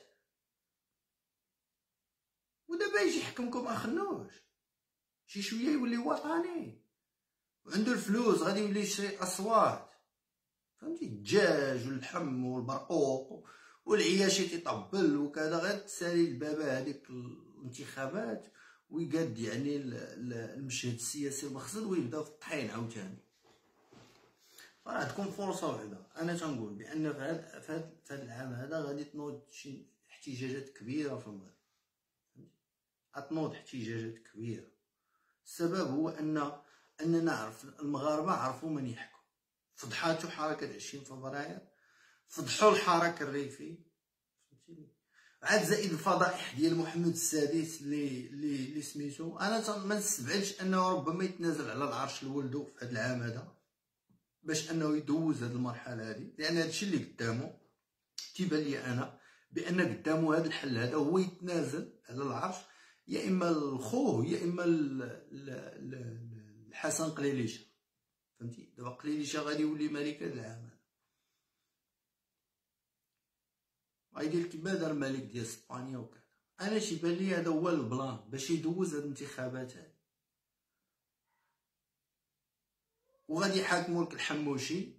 ودابا يجي يحكمكم اخنوش شي شوية يولي وطني. وعنده الفلوس غادي يولي يشري أصوات. فهمتي؟ الدجاج واللحم والبرقوق والعياشي تيطبل وكذا. غير تسالي البابا هذيك الانتخابات ويقاد يعني المشهد السياسي المخزن ويبدأ في الطحين عاوتاني. راه تكون فرصة وحدة. أنا تنقول بأن في هذا العام هذا غادي تنوض شي احتجاجات كبيرة في المغرب. غتنوض احتجاجات كبيرة. السبب هو ان اننا عرف المغاربة عرفوا من يحكم. فضحاتو حركة 20 فبراير. فضحوا الحركة الريفي. عاد زائد الفضائح ديال محمد السادس اللي اللي سميتو. أنا ما نستبعدش أنه ربما يتنازل على العرش لولدو في هذا العام هذا. باش انه يدوز هذه المرحلة هذه لأن هذا الشيء اللي قدامه تيبان لي أنا بأن قدامه هذا الحل هذا هو يتنازل على العرش يا إما لخوه يا إما الحسن قليليشة. فهمتي؟ دابا قليليشة غادي يولي ملك هذا العام غيدير كيما دار الملك ديال إسبانيا وكذا. أنا تيبان لي هذا هو البلان باش يدوز هاد الانتخابات هادي. وغادي يحاكموا لك الحموشي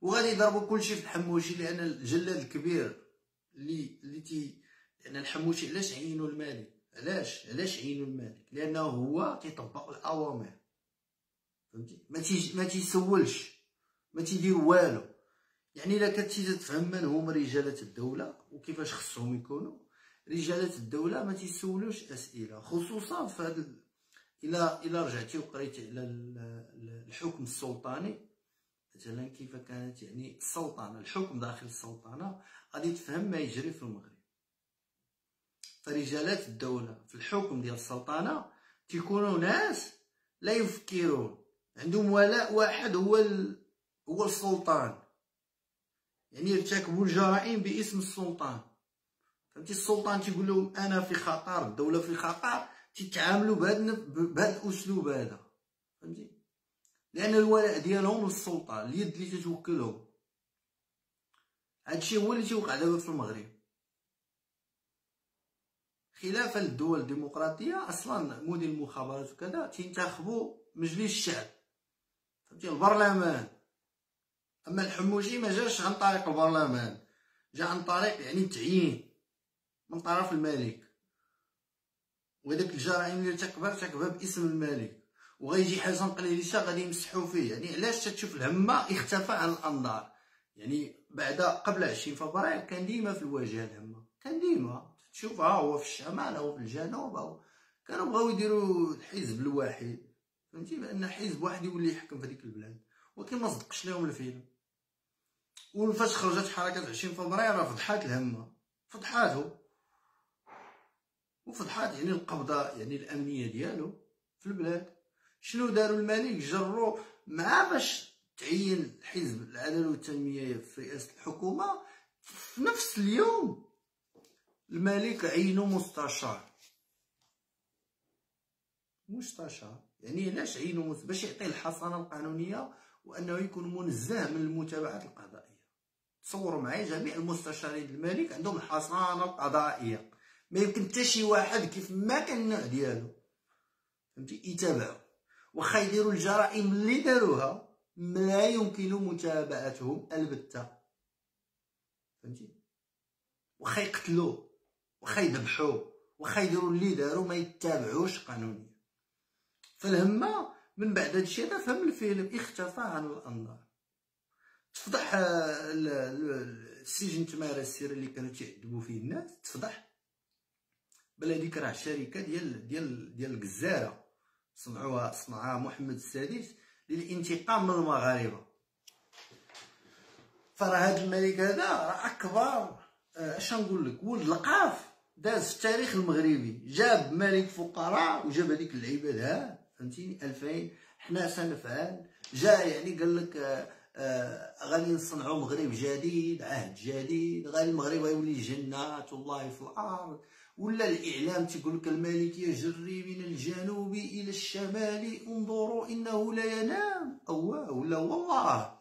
وغادي يضربوا كلشي في الحموشي لأن الجلاد الكبير اللي اللي تي لأن الحموشي علاش عينوا الملك؟ علاش؟ علاش عينوا الملك؟ لأنه هو تيطبق الأوامر. فهمتي؟ ما تي ما تيسولش ما تيدير والو. يعني إلا كنتي تفهم من هما رجاله الدولة وكيفاش خصهم يكونوا رجاله الدولة ما تيسولوش أسئلة خصوصا في هذا إلى إلى رجعتي وقريتي على الحكم السلطاني. مثلا كيف كانت يعني السلطنه الحكم داخل السلطنه غادي تفهم ما يجري في المغرب. فرجالات الدولة في الحكم ديال السلطنه تيكونوا ناس لا يفكرون. عندهم ولاء واحد هو ال... هو السلطان. يعني يرتكبوا الجرائم باسم السلطان. فهمتي؟ السلطان تيقول لهم أنا في خطر الدولة في خطر تيتعاملوا بهذا بهذا الأسلوب هذا. فهمتي؟ لأن الولاء ديالهم للسلطه اليد اللي تتوكلهم. هادشي هو اللي تيوقع دابا في المغرب. خلافا للدول الديمقراطية أصلا مدير المخابرات وكذا تينتخبوا مجلس الشعب. فهمتي؟ البرلمان. أما الحموشي ما جاش عن طريق البرلمان جا عن طريق يعني التعيين من طرف الملك. وهذاك الجرائم اللي ارتكبها ارتكبها باسم الملك. وغيجي حسن قليليشا غادي يمسحوا فيه. يعني علاش تشوف الهمة اختفى عن الأنظار؟ يعني بعد قبل 20 فبراير كان ديما في الواجهة الهمة. كان ديما. تشوفها هو في الشمال أو في الجنوب أو كانوا بغاو يديروا الحزب الواحد. فهمتي؟ بان حزب واحد يولي يحكم في هذيك البلاد. ولكن ما صدقش لهم الفيلم. وفاش خرجت حركة 20 فبراير فضحات الهمة. فضحاتو. وفضحات يعني القبضة يعني الأمنية ديالو في البلاد. شنو داروا الملك؟ جروا مع باش تعين حزب العدالة والتنمية في رئاسة الحكومة. في نفس اليوم الملك عينو مستشار. مستشار. يعني علاش عينو باش يعطيه الحصانة القانونية وأنه يكون منزه من المتابعات القضائية. تصوروا معايا جميع المستشارين الملك عندهم الحصانة القضائية. ما يمكن حتى شي واحد كيف ما كان النوع ديالو. فهمتي؟ يتابعوا واخا يديروا الجرائم اللي داروها لا يمكن متابعتهم البتة. فهمتي؟ واخا يقتلوا واخا يذبحوا واخا يديروا اللي داروا ما يتابعوش قانونيا. فالهمة من بعد هادشي هذا فهم الفيلم اختفى عن الأنظار. تفضح السجن تمارا السير اللي كانوا تيعذبوا فيه الناس تفضح بل هذيك راه شركه ديال ديال ديال الجزارة. صنعوها صنعها محمد السادس للانتقام من المغاربة. فراه هذا الملك هذا راه أكبر أش نقول لك؟ ولد القاف داز في التاريخ المغربي. جاب ملك فقراء وجاب هذيك العباد ها فهمتيني؟ 2000 حنا سنفعل جا يعني قال لك آه آه غادي نصنعوا مغرب جديد عهد جديد غادي المغرب غيولي جنات الله في الأرض. ولا الإعلام تيقول لك الملك يجري من الجنوب إلى الشمال انظروا إنه لا ينام. اواه ولا والله.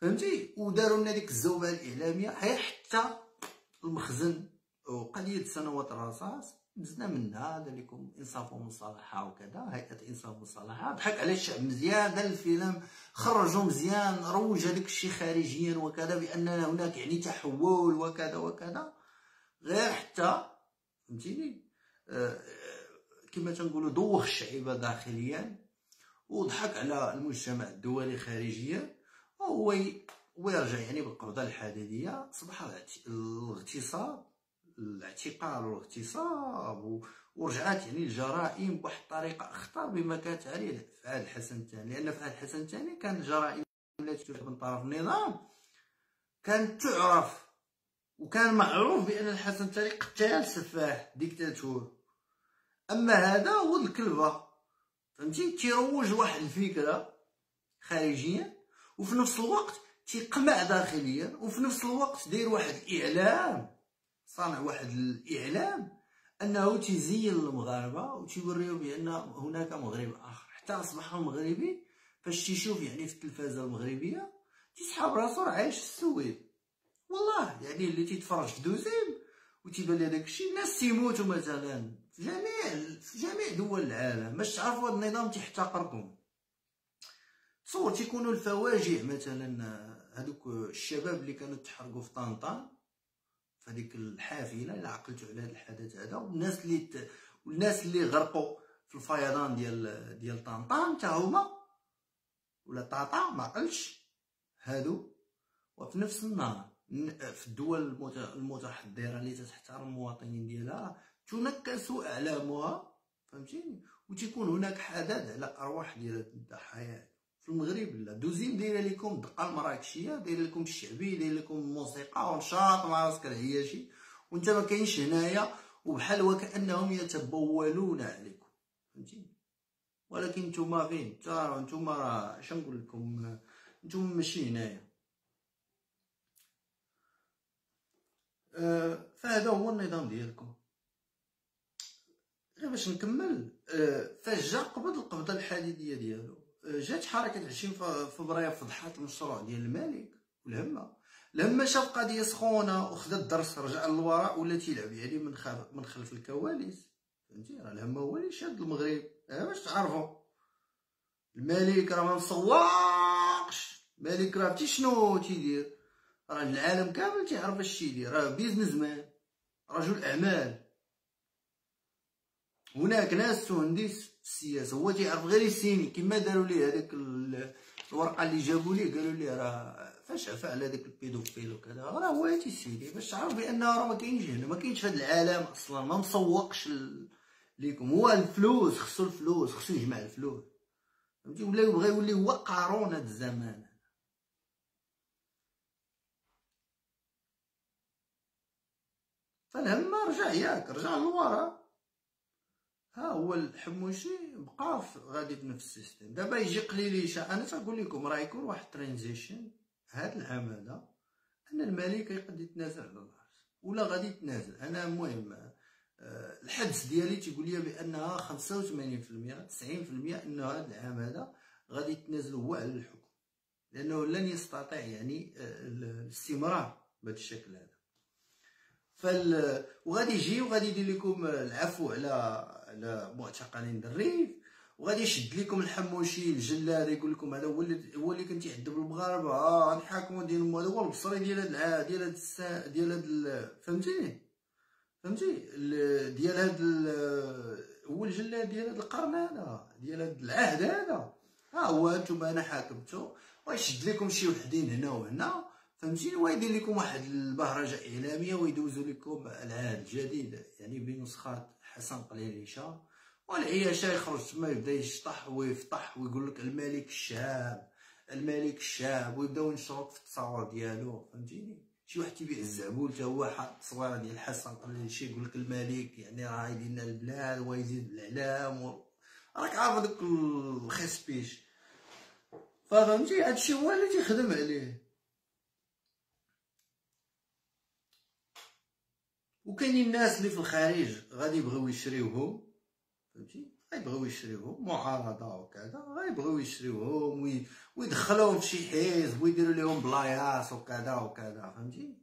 فهمتي؟ وداروا لنا ديك الزوبة الإعلامية حتى المخزن وقليل سنوات الرصاص دزنا منها دار لكم إنصاف ومصالحة وكذا هيئة إنصاف ومصالحة. ضحك على الشعب مزيان دار الفيلم خرجوا مزيان روج هذاك الشيء خارجيا وكذا بان هناك يعني تحول وكذا وكذا. غير حتى فهمتيني كما تنقولوا دوخ الشعيبه داخليا وضحك على المجتمع الدولي خارجيا وهو ويرجع يعني بالقبضه الحديديه صبح الاغتصاب الاعتقال والاغتصاب ورجعت يعني الجرائم بواحد الطريقة اخطر بما كانت عليه فؤاد الحسن الثاني لأن فؤاد الحسن الثاني كان الجرائم التي من طرف النظام كانت تعرف وكان معروف بأن الحسن الثاني قتال سفاح ديكتاتور. أما هذا هو الكلبة. فهمتي؟ تيروج واحد الفكرة خارجيا وفي نفس الوقت تيقمع داخليا وفي نفس الوقت داير واحد الإعلام. صانع واحد الإعلام. أنه تيزين المغاربة وتيوريو بأن هناك مغرب آخر. حتى أصبح المغربي فاش تيشوف يعني في التلفازة المغربية تيسحاب راسو عايش في السويد. والله يعني اللي تيتفرج في دوزيم وتيبان لي داكشي الناس تيموتوا مثلا في جميع في جميع دول العالم باش تعرفوا هذا النظام تيحتقركم. تصور تيكونوا الفواجع مثلا هذوك الشباب اللي كانوا تحرقوا في طنطا في هذيك الحافلة الا عقلتوا على هذا الحدث هذا والناس اللي ت... والناس اللي غرقوا في الفيضان ديال ديال طنطا حتى هما ولا طاطا ما عقلش هادو وفي نفس النهار. في الدول المتحضرة اللي تحترم المواطنين ديالها تنكس إعلامها فهمتيني؟ وتكون هناك حداد على أرواح ديال الضحايا. في المغرب لا. دوزيم دايرة لكم الدقه المراكشيه دايرة لكم الشعبي دايرة لكم الموسيقى ونشاط مع راسك العياشي. وانت ما كاينش هنايا وبحال وكأنهم يتبولون عليكم. فهمتيني؟ ولكن نتوما فين؟ نتوما راه اش نقول لكم؟ نتوما ماشي هنايا. فهذا هو النظام ديالكم. غير باش نكمل أه فاش جا قبض القبضة الحديديه ديالو. أه جات حركة 20 فبراير فضحات المشروع ديال الملك والهمة. لما شاف قضية سخونة وخدا الدرس رجع للوراء ولا تيلعب يعني من خلف من خلف الكواليس. فهمتي؟ راه الهمة هو اللي شاد المغرب. باش تعرفوا. الملك راه ما مسواقش الملك راه عرفتي شنو تيدير؟ راه العالم كامل تيعرف اش تيدير راه businessman رجل أعمال. هناك ناس تهندس السياسة هو تيعرف غير يسيني كما داروا ليه هذاك الورقة اللي جابوا ليه قالوا ليه راه فاش عفا على داك ال pédophile وكذا راه هو هاتي سيدي باش تعرف بأن راه ما كاينش هنا ما كاينش هذا العالم أصلا ما مسوقش ليكم. هو الفلوس خصو الفلوس خصو يجمع الفلوس. فهمتي؟ ولا يبغي يولي هو قارون هذا الزمان. فالهم رجع ياك رجع للورا ها هو الحموشي بقى غادي في نفس ال système. دابا يجي قليل أنا تنقول لكم راه يكون واحد transition هاد العام هذا أن الملك يقد يتنازل على العرش ولا غادي يتنازل. أنا المهم آه، الحدس ديالي تيقول لي بأنها 85% 90% ان هذا العام هذا غادي يتنازل هو على الحكم. لأنه لن يستطيع يعني آه، الاستمرار بهذا الشكل هذا. فال وغادي يجي وغادي يدير لكم العفو على على معتقلين الريف وغادي يشد لكم الحموشي الجلاد يقول لكم هذا هو اللي هو اللي كنت يعذب المغاربه آه نحاكموا ديال هذا هو البصري ديال هاد ديال هاد ديال هاد فهمتيني فهمتي؟ ديال هاد هو الجلاد ديال هاد القرن هذا ديال هاد العهد هذا. ها هو أنتم أنا حاكمتو. ويشد لكم شي وحدين هنا وهنا. فهمتيني؟ ويدير لكم واحد البهرجة إعلامية ويدوزوا لكم العهد الجديد يعني بنسخات حسن قليليشة. والعياشة يخرج تما يبدأ يشطح ويفتح ويقول لك الملك الشاب الملك الشاب ويبداو ينشروك في التصاور ديالو. فهمتيني؟ شي واحد تيبيع الزعبول حتى هو حاط تصويره ديال الحسن قبل شي يقول لك الملك يعني راه يدير لنا البلاد ويزيد الاعلام و... راك عارف داك الخيس بيش فهمتي هادشي هو اللي تيخدم عليه. وكاينين الناس اللي في الخارج غادي يبغيو يشريوهم فهمتي؟ غيبغيو يشريوهم معارضة وكذا غيبغيو يشريوهم ويدخلوهم في شي حزب ويديروا لهم بلايص وكذا وكذا فهمتي؟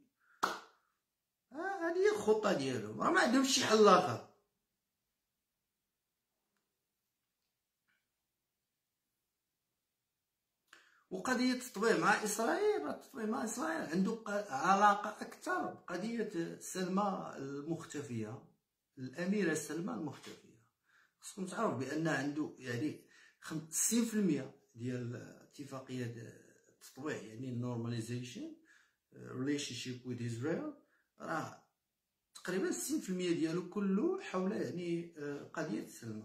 هذه هي الخطة ديالهم راه ما عندهمش شي حل اخر وقضية التطبيع مع إسرائيل التطبيع مع إسرائيل. عنده علاقة أكثر بقضية سلمى المختفية الأميرة سلمى المختفية. خصكم تعرفوا بأن عنده يعني 60% ديال اتفاقية التطبيع يعني ال normalization relationship with Israel راه تقريبا 60% ديالو كله حول يعني قضية سلمى.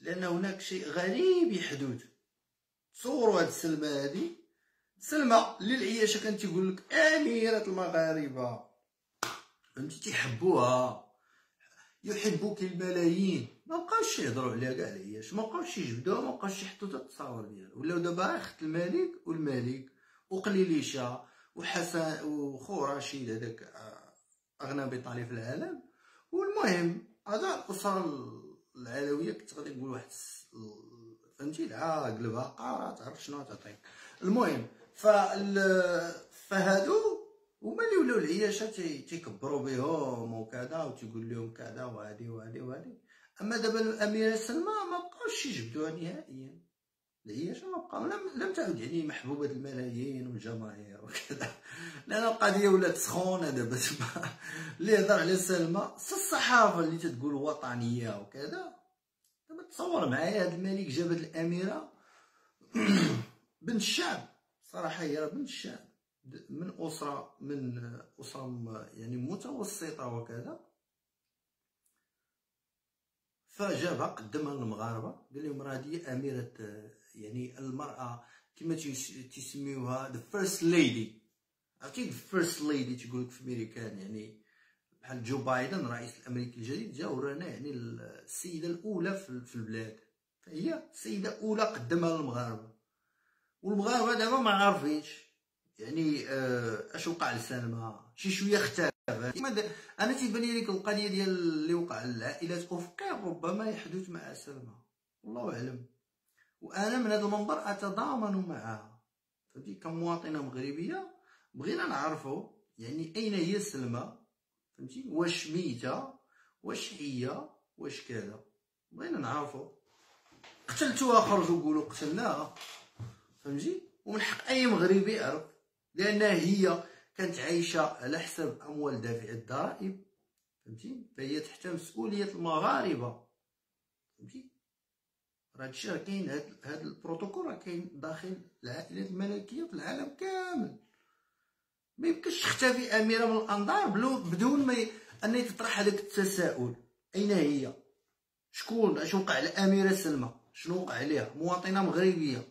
لأن هناك شيء غريب يحدث. تصوروا هاد السلمى هادي. سلمى اللي العياشه كان تيقول لك أميرة المغاربة. فهمتي تيحبوها. يحبوك الملايين. ما بقاوش يهضروا عليها كاع العياش. ما بقاوش يجبدوها. ما بقاوش يحطوا حتى التصاور ديالها. ولاو دابا أخت الملك والملك وقليليشة وحسن وخو رشيد هذاك آه، اغنى بطالي في العالم. والمهم هذا الأسرة العلوية كنت غادي نقول واحد فهمتي لا قلبها قاره تعرف شنو تعطيك المهم فهادو هما اللي ولاو العياشه تيكبروا بهم وكذا وتيقول لهم كذا وهادي وهادي وهادي اما دابا الاميره سلمى ما بقاوش يجبدوها نهائيا العياشه ما بقاو لم, لم تعد يعني محبوبه الملايين والجماهير وكذا لأن القضية ولات سخونه دابا اللي يهضر على سلمى الصحافه اللي تتقول وطنيه وكذا تصور معايا هاد الملك جاب هاد الأميرة. بنت الشعب. صراحة هي بنت الشعب. من أسرة من أسرة يعني متوسطة وكذا. فجابها قدمها للمغاربه قال لهم راه هذه أميرة يعني المرأة كما تيسميوها the first lady عرفتي؟ first lady تيقول لك في أمريكان يعني بحال جو بايدن رئيس الأمريكي الجديد جا ورانا يعني السيدة الأولى في البلاد. فهي السيدة الأولى قدمها للمغاربه والمغاربة دابا ما عارفينش. يعني آه أش وقع لسلمى؟ شي شوية اختلف أنا تيبان لي القضية ديال اللي وقع للعائلات. افقيه ربما يحدث مع سلمى. والله أعلم. وأنا من هذا المنظر أتضامن معها. فهمتي؟ كمواطنة مغربية بغينا نعرفوا يعني أين هي سلمى. فهمتي؟ واش ميتة واش حية واش كذا. بغينا نعرفوا قتلتوها خرجوا قولوا قتلناها. فهمتي؟ ومن حق أي مغربي يعرف. لانها هي كانت عايشة على حساب أموال دافع الضرائب. فهمتي؟ فهي تحت مسؤولية المغاربة. فهمتي؟ راه هادشي راه كاين هاد, هاد البروتوكول راه كاين داخل العائلات الملكية في العالم كامل. ما يمكنش تختفي أميرة من الأنظار بدون ما. أن يتطرح هذاك التساؤل. أين هي؟ شكون؟ اش وقع لاميره سلمى؟ شنو وقع عليها؟ مواطنة مغربية.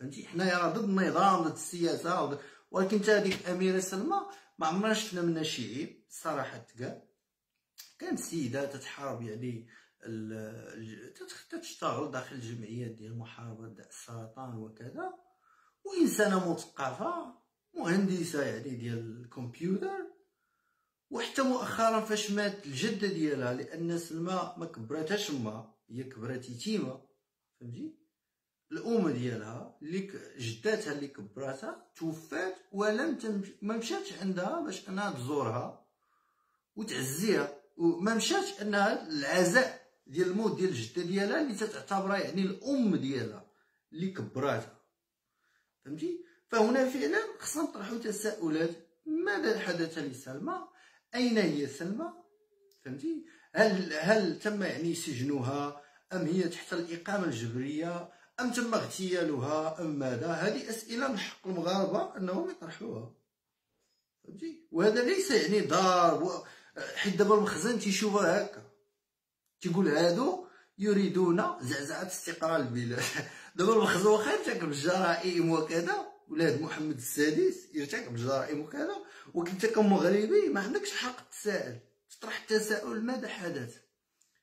فهمتي؟ حنايا راه ضد النظام ضد السياسة ولكن حتى هذيك أميرة سلمى ما عمرنا شفنا منها شي. عيب الصراحه تقال كانت سيدة تتحارب يعني تشتغل داخل الجمعيات ديال محاربه السرطان وكذا. وإنسانة مثقفة. مهندسة يعني ديال الكمبيوتر وحتى مؤخرا فاش مات الجدة ديالها لأن سلمى ما كبراتهاش ما هي كبرات يتيمة فهمتي؟ الأم ديالها اللي جداتها اللي كبراتها توفات ولم تمش... ما مشاتش عندها باش أنها تزورها وتعزيها. وما مشاتش أنها العزاء ديال الموت ديال الجدة ديالها اللي تعتبرها يعني الأم ديالها اللي كبراتها فهمتي؟ فهنا فعلا خصنا نطرحوا تساؤلات. ماذا حدث لسلمى؟ أين هي سلمى؟ فهمتي؟ هل هل تم يعني سجنها؟ أم هي تحت الإقامة الجبرية؟ أم تم اغتيالها؟ أم ماذا؟ هذه أسئلة من حق المغاربة أنهم يطرحوها. فهمتي؟ وهذا ليس يعني ضار حيت دابا المخزن تيشوفها هكا. تيقول هادو يريدون زعزعة استقرار البلاد. دابا المخزن واخا يرتكب الجرائم وكذا. ولاد محمد السادس يرتكب الجرائم وكذا وكنت كمغربي ما عندكش حق تسائل تطرح التساؤل ماذا حدث؟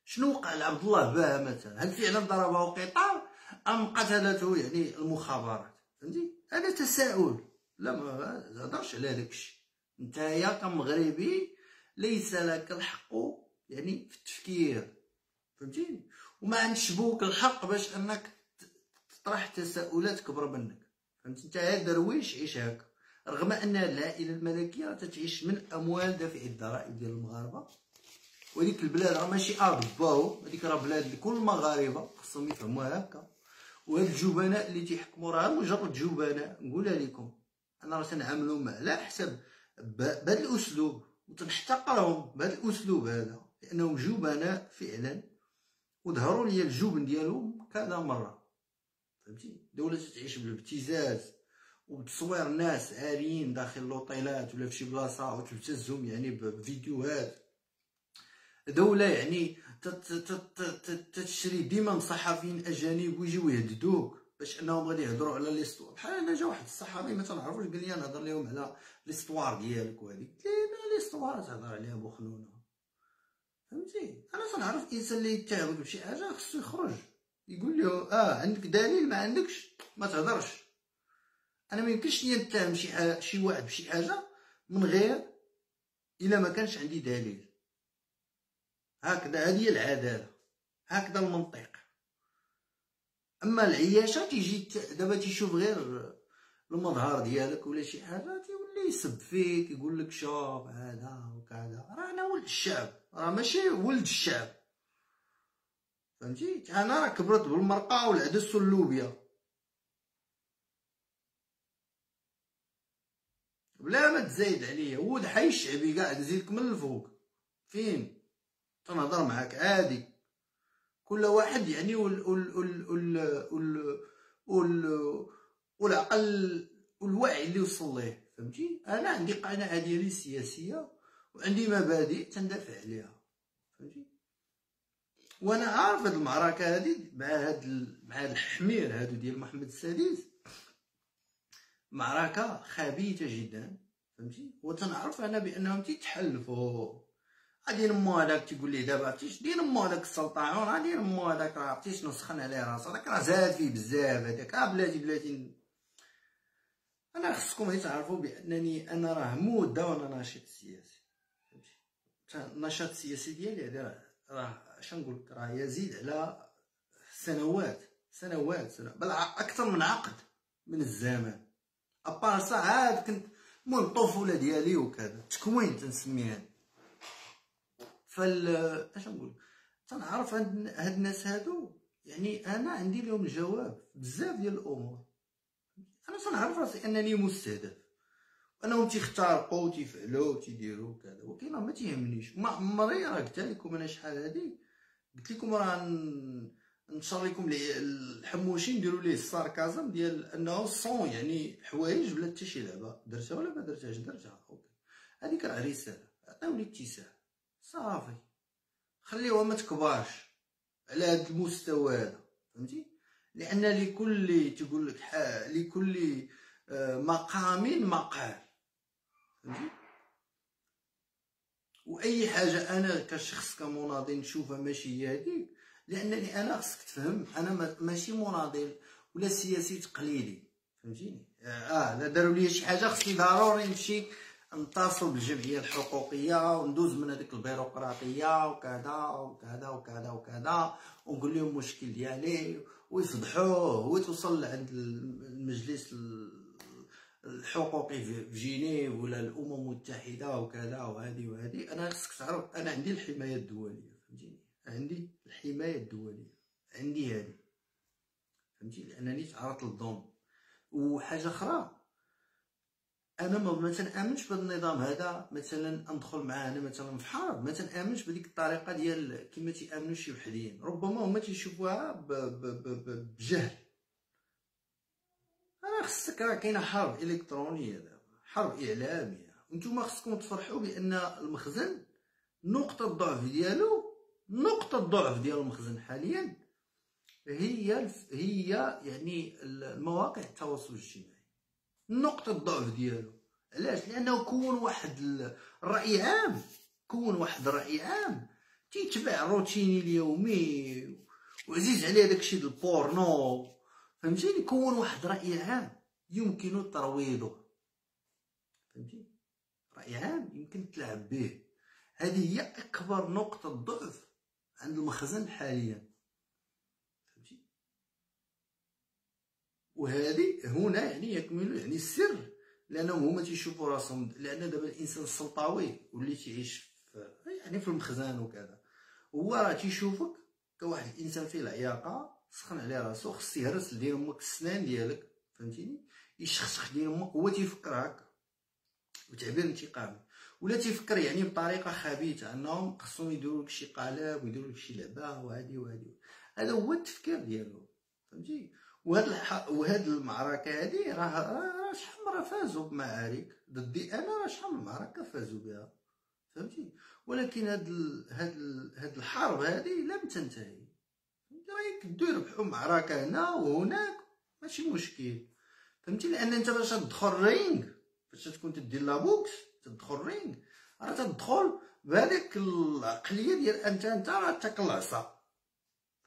شنو وقع لعبد الله باه مثلا؟ هل فعلا ضربه قطار أم قتلته يعني المخابرات؟ فهمتي؟ هذا تساؤل. لا ما هضرش على داكشي نتايا كمغربي ليس لك الحق يعني في التفكير. فهمتيني وما عندش بوك الحق باش أنك تطرح تساؤلات كبر منك. فهمتي انت درويش عيش هكا. رغم أن العائلة الملكية تتعيش من أموال دافع الضرائب ديال المغاربة. وديك البلاد راه ماشي أرض باو هذيك راه بلاد لكل المغاربه خصهم يفهموها هكا. وهاد الجبناء اللي تيحكموا راه مجرد جبناء نقولها لكم. أنا راه تنعاملوا مع على حسب بهذا الأسلوب. وتنحتقرهم بهذا الأسلوب هذا لأنهم جبناء فعلا. وظهروا لي الجبن ديالهم كذا مرة. فهمتي؟ دولة تعيش بالابتزاز وبتصوير ناس عاريين داخل لوطيلات ولا في شي بلاصة وتبتزهم يعني بفيديوهات. دولة يعني تشري ديما صحفيين أجانب ويجيو يهددوك باش أنهم غادي يهضروا على ليستوار بحال أنا جا واحد الصحفي ما تنعرفوش قال لي نهضر لهم على ليستوار ديالك وهذيك. قلت ليه ليستوار تهضر عليها بوخنونه فهمتي؟ أنا تنعرف إنسان اللي يتهمك بشي حاجة خصو يخرج. يقول له آه عندك دليل ما عندكش؟ ما تهضرش. أنا ما يمكنش لي نتهم شي شي واحد بشي حاجة من غير إلا ما كانش عندي دليل. هكذا هذه العداله هكذا المنطق. أما العياشة تيجي دابا تيشوف غير المظهر ديالك ولا شي حاجة تيولي يسب فيك يقول لك شوف هذا وكذا. راه أنا ولد الشعب. راه ماشي ولد الشعب. فهمتي؟ أنا راه كبرت بالمرقة والعدس واللوبيا بلا ما تزايد عليا ولد حي الشعبي قاعد نزيدك من الفوق. فين؟ تنهضر معاك عادي. كل واحد يعني وال وال وال وال وال والعقل والوعي اللي وصل ليه فهمتي؟ أنا عندي قناعة ديالي السياسية وعندي مبادئ تندافع عليها فهمتي؟ وأنا عارف هاد المعركة هادي مع هاد مع الحمير هادو ديال محمد السادس. معركة خبيثة جدا فهمتي؟ وتنعرف أنا بأنهم تيتحلفوا. غادي نمو هذاك تيقول لي دابا عرفتي دير مو هذاك السلطعون غادي نمو هذاك راه عرفتي شنو سخن عليه راسو هذاك راه زاد فيه بزاف هذاك. آه بلاتي بلاتي. أنا خصكم تعرفوا بأنني أنا راه مده وأنا ناشط سياسي. فهمتي؟ النشاط السياسي ديالي هذا راه اش نقول لك؟ راه يزيد على سنوات سنوات بل أكثر من عقد من الزمن. ابار عاد كنت المهم الطفوله ديالي وكذا. تكوين تنسميها فال اش نقول تنعرف هاد الناس هادو. يعني أنا عندي لهم الجواب بزاف ديال الأمور. أنا تنعرف راسي أنني مستهدف. أنهم تيختارقوا تيفعلوا تيديروا كذا. ولكن ما تيهمنيش. ما عمري راه قلت لكم أنا شحال هادي. قلت لكم راه نشر لكم الحموشي نديروا ليه الساركازم ديال انه صون يعني حوايج ولا حتى شي لعبة. درتها ولا ما درتهاش؟ درتها. أوكي. هذيك راه رسالة. عطيوني اتساع صافي. خليوها ما تكبرش. على هذا المستوى هذا. فهمتي؟ لأن لكل تقول لك لكل آه، مقام مقال فهمتي؟ وأي حاجة أنا كشخص كمناضل نشوفها ماشي هي هذيك لأنني أنا خصك تفهم أنا ماشي مناضل ولا سياسي تقليدي فهمتيني؟ آه داروا لي شي حاجة خصني ضروري نمشي نتصل بالجمعية الحقوقية وندوز من هذيك البيروقراطية وكذا وكذا وكذا وكذا ونقول لهم المشكل ديالي ويفضحوه وتوصل لعند المجلس الحقوقي في جنيف ولا الأمم المتحدة وكذا وهذه وهذه أنا خصك تعرف أنا عندي الحماية الدولية فهمتيني؟ عندي الحماية الدولية عندي هذه فهمتي لأنني تعرضت للظلم. وحاجة أخرى أنا ما تنأمنش بهذا النظام هذا مثلا ندخل معاه أنا مثلا في حرب ما تنأمنش بهذيك الطريقة ديال كما تيأمنوا شي وحدين ربما هما تيشوفوها بجهل. خصك راه كاينة حرب إلكترونية دابا. حرب إعلامية. نتوما خصكم تفرحوا بأن المخزن نقطة الضعف ديالو نقطة الضعف ديال المخزن حاليا هي هي يعني المواقع التواصل الاجتماعي. نقطة الضعف ديالو. علاش؟ لأنه كون واحد الراي عام كون واحد الراي عام تيتبع روتيني اليومي وعزيز عليه داكشي ديال البورنو. فهمتيني كون واحد رأي عام يمكن ترويضه. فهمتي؟ رأي عام يمكن تلعب به. هذه هي أكبر نقطة ضعف عند المخزن حاليا. وهذه هنا يعني يكمل يعني السر لأنهم هما تيشوفوا راسهم لأن دابا الإنسان السلطوي واللي تيعيش في يعني في المخزن وكذا. هو راه تيشوفك كواحد الإنسان فيه العياقة سخن عليه راسو خص يهرس لدين أمك السنان ديالك فهمتيني؟ يشخشخ دين أمك هو تيفكر هكا وتعبير انتقامي ولا تيفكر يعني بطريقة خبيثة أنهم خصهم يديروا لك شي قالب ويديروا لك شي لعبة وهادي وهادي. هذا هو التفكير ديالو فهمتي؟ وهاد الح... وهاد المعركة هادي راه راه شحال مرة فازوا بمعارك. ضدي أنا راه شحال من معركة فازوا بها فهمتي؟ ولكن هاد ال... هاد ال... هاد الحرب هادي لم تنتهي. راه يقدروا يربحوا معركة هنا وهناك. ماشي مشكل. فهمتي؟ لأن أنت باش تدخل ring باش تكون تدير la boxe تدخل ring. راه تدخل بهذيك العقلية ديال انت أنت راه تاكل العصا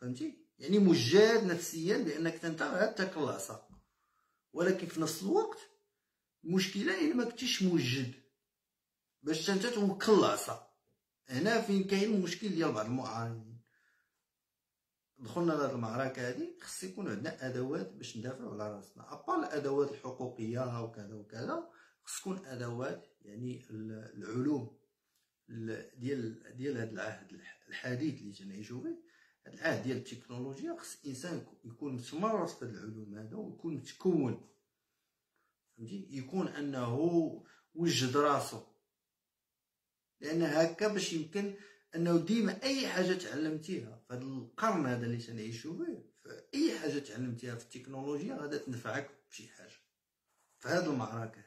فهمتي؟ يعني موجد نفسيا بأنك أنت غير تاكل العصا ولكن في نفس الوقت المشكلة هي ما كنتيش موجد باش أنت توكل العصا هنا فين كاين المشكل ديال بعض المعارضين دخلنا لهاد المعركة هادي خص يكون عندنا أدوات باش ندافعوا على رأسنا. ابار الأدوات الحقوقية وكذا وكذا خص تكون أدوات يعني العلوم ديال ديال هذا العهد الحديث اللي تنعيشو فيه هاد العهد ديال التكنولوجيا خص الإنسان يكون متمرس في العلوم هذا ويكون متكون. فهمتي؟ يكون أنه وجد راسو. لأن هكا باش يمكن أنه ديما أي حاجة تعلمتيها في هذا القرن هذا اللي تنعيشو فيه أي حاجة تعلمتيها في التكنولوجيا غادا تنفعك بشي حاجة في هذه المعركة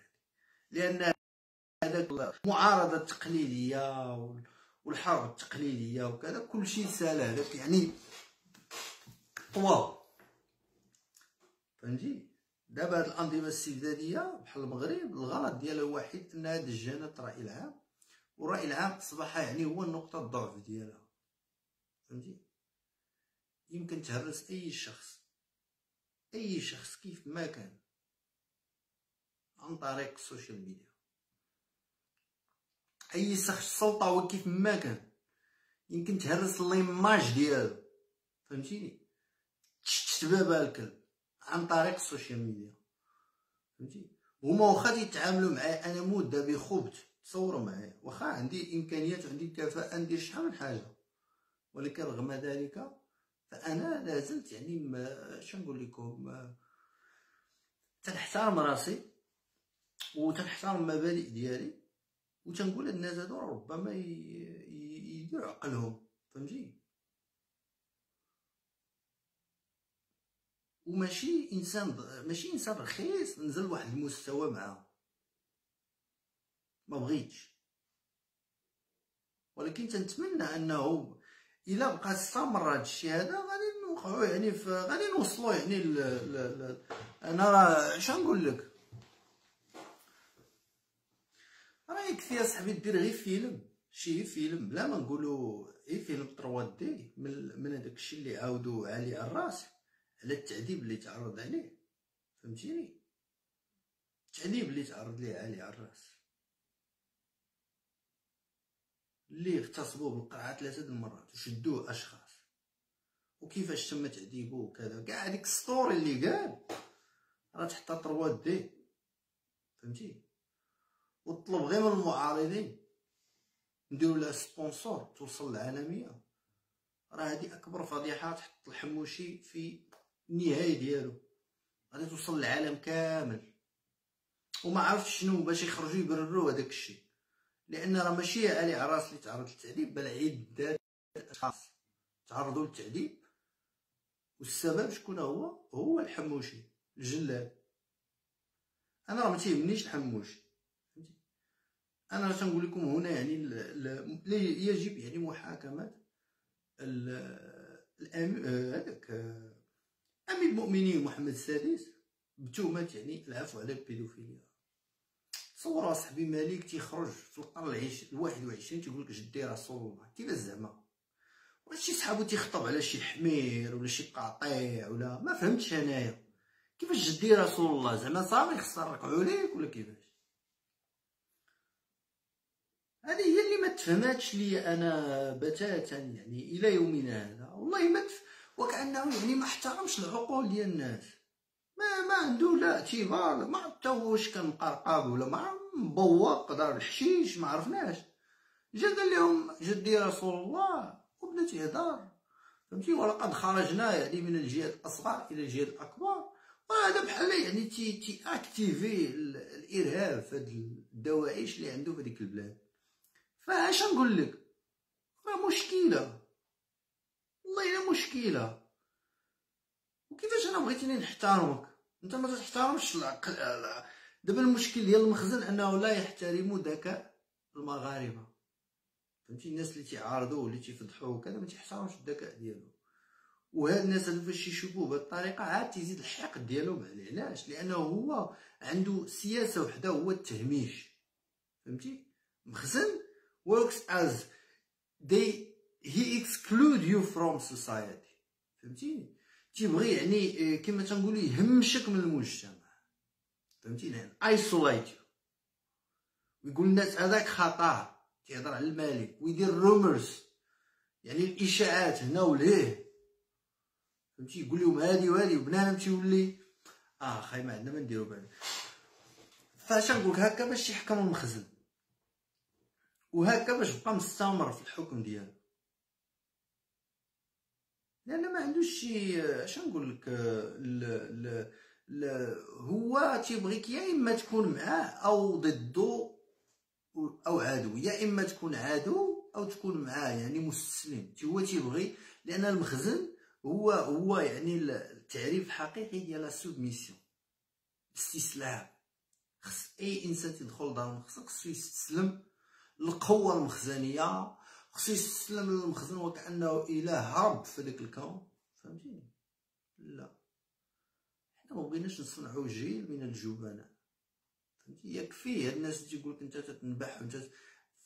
لأن هذاك المعارضة التقليدية والحرب التقليدية وكذا كل شيء سال هذاك يعني طوال فهمتي؟ دابا هاد الأنظمة الاستبدادية بحال المغرب الغلط ديالها واحد انها دجانت الرأي العام والرأي العام أصبح يعني هو النقطة الضعف ديالها. فهمتي؟ يمكن تهرس أي شخص. أي شخص كيف ما كان. عن طريق ال social media. أي شخص سلطوي كيف ما كان. يمكن تهرس ليماج ديالو. فهمتيني؟ تشتبابا الكلب عن طريق السوشيال ميديا. فهمتي هما واخا يتعاملوا معايا أنا مده بخبت تصوروا معايا. واخا عندي إمكانيات وعندي الكفاءه ندير شحال من حاجة. ولكن رغم ذلك فأنا لازلت يعني ما نقول لكم تنحترم راسي وتنحترم المبادئ ديالي وتنقول الناس هادو ربما يديروا عقلهم فهمتي؟ وماشي إنسان ماشي إنسان رخيص نزل لواحد المستوى معاه. ما بغيتش. ولكن تنتمنى أنه إلا بقى استمر هذا الشيء هذا غادي نوقعوا يعني في غادي نوصلوا يعني ل... ل... ل... أنا اش نقول لك؟ راه يكفي اصاحبي دير غير فيلم؟ شي فيلم بلا ما نقولوا غير فيلم 3 دي من من هذاك الشيء اللي عاودوا علي الراس على التعذيب اللي تعرض عليه. فهمتيني؟ التعذيب اللي تعرض ليه علي عراس اللي اغتصبوه بالقرعه ثلاثة المرات وشدوه أشخاص. وكيفاش تم تعذيبه وكذا؟ كاع هذيك story اللي قال راه تحت 3 دي فهمتي؟ وطلب غير من المعارضين نديرو لها سبونسور توصل للعالمية. راه هذه أكبر فضيحة تحط الحموشي في النهاية ديالو. غادي توصل للعالم كامل. وما عرفتش شنو باش يخرجوا يبرروا هذاك الشيء. لأن راه ماشي علي عراس اللي تعرض للتعذيب بل عدة أشخاص تعرضوا للتعذيب. والسبب شكون هو؟ هو الحموشي الجلال أنا راه ما تيهمنيش الحموشي أنا راه تنقول لكم هنا يعني يجب يعني محاكمة هذاك أمير المؤمنين محمد السادس بتهمة يعني العفو على البيدوفيليا. تصور صاحبي مالك تيخرج في القرن العيش الواحد وعشرين تيقول لك جدي رسول الله كيفاش زعما ولا شي صحابو تيخطب على شي حمير ولا شي قاطع ولا ما فهمتش أنايا. كيفاش جدي رسول الله؟ زعما صافي خصنا نركعوا ليك ولا كيفاش؟ هذه هي اللي ما تفهماتش لي أنا بتاتا يعني إلى يومنا هذا. والله ما تف... وكأنه يعني ما احترمش العقول ديال الناس. ما ما عنده لا اعتبار ما حتى واش كان مقرقب ولا ما مبوق دار الحشيش ما عرفناش. جا قال لهم جدي رسول الله وبنتي هدار. فهمتي؟ ولقد خرجنا يعني من الجهاد الأصغر إلى الجهاد الأكبر. وهذا بحال يعني تي تي activer الإرهاب في هاد الدواعش اللي عنده في هذيك البلاد. فاش نقول لك؟ راه مشكلة. والله إلا مشكلة. وكيفاش أنا بغيتيني نحترمك؟ انت ما تحترمش العقل دابا المشكل ديال المخزن انه لا يحترم ذكاء المغاربة. فهمتي؟ الناس اللي تيعارضوه واللي تيفضحوه وكذا ما تيحترمش الذكاء ديالو. وهاد الناس اللي فاش يشوفوه بهاد الطريقة عاد تيزيد الحقد ديالو علاش؟ لأنه هو عنده سياسة وحدة هو التهميش. فهمتي؟ مخزن works as they he exclude you from society. فهمتيني تيبغي يعني كما تنقولوا يهمشك من المجتمع. فهمتيني يعني isolate ويقول الناس هذاك خطر تيهضر على الملك ويدير rumors يعني الإشاعات هنا وليه. فهمتي؟ يقول لهم هادي وهادي وبنادم تيولي آه خاي ما عندنا ما نديرو بعد فاش نقولك هكا باش يحكم المخزن وهكا باش بقى مستمر في الحكم ديالو. لأن ما عندوش شي اش نقول لك هو تيبغيك يا إما تكون معاه أو ضده أو عدو يا إما تكون عدو أو تكون معاه يعني مستسلم هو تيبغي لأن المخزن هو هو يعني التعريف الحقيقي ديال ال soumission استسلام أي إنسان تيدخل لدار المخزن خصو يستسلم. للقوه المخزنية خصو يستسلم للمخزن وكأنه إله هرب في داك الكون. فهمتيني؟ لا. حنا ما بغيناش نصنعوا جيل من الجبناء. فهمتي؟ يكفي. هاد الناس تيقول لك أنت تتنبح وأنت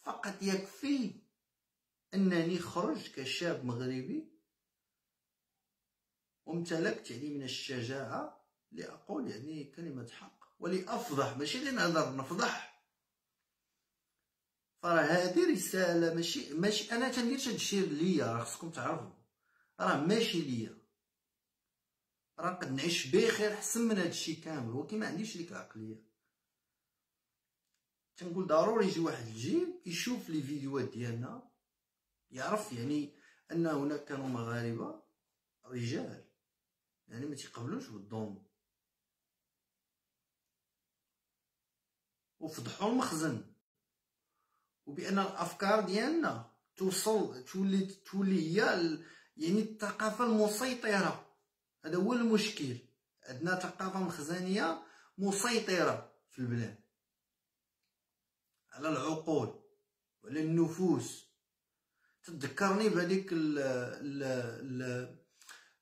فقط يكفي أنني خرج كشاب مغربي وامتلكت يعني من الشجاعة لأقول يعني كلمة حق ولأفضح. ماشي لنهضر نفضح. فراه هذه رساله ماشي ماشي أنا تندير هاد الشيء ليا راه خصكم تعرفوا راه ماشي ليا راه نقد نعيش بخير احسن من هاد الشيء كامل ولكن ما عنديش ديك العقليه تنقول ضروري يجي واحد الجيل يشوف لي فيديوهات ديالنا يعرف يعني ان هناك كانوا مغاربه رجال يعني ما تيقبلوش بالظلم وفضحوا المخزن وبأن الأفكار ديالنا توصل تولي تولي هي يعني الثقافة المسيطرة. هذا هو المشكل. عندنا ثقافة مخزنية مسيطرة في البلاد. على العقول وعلى النفوس. تذكرني بهذيك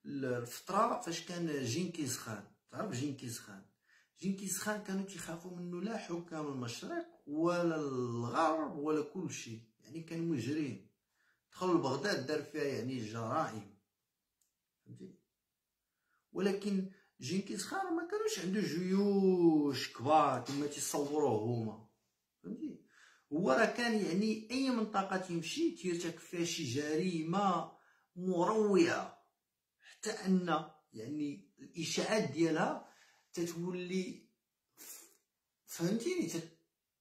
الفترة فاش كان جينكيز خان. تعرف جينكيز خان؟ جينكيز خان كانوا تيخافوا منه لا حكام المشرق ولا الغرب ولا كل شيء. يعني كان مجرم دخل لبغداد دار فيها يعني جرائم. فهمتي؟ ولكن جينكيز خان ما كانوش عنده جيوش كبار كما تصوروه هما. فهمتي؟ هو راه كان يعني أي منطقة تمشي تيرتكب فيها شي جريمة مروعه حتى أن يعني الإشاعات ديالها تتولي فهمتيني؟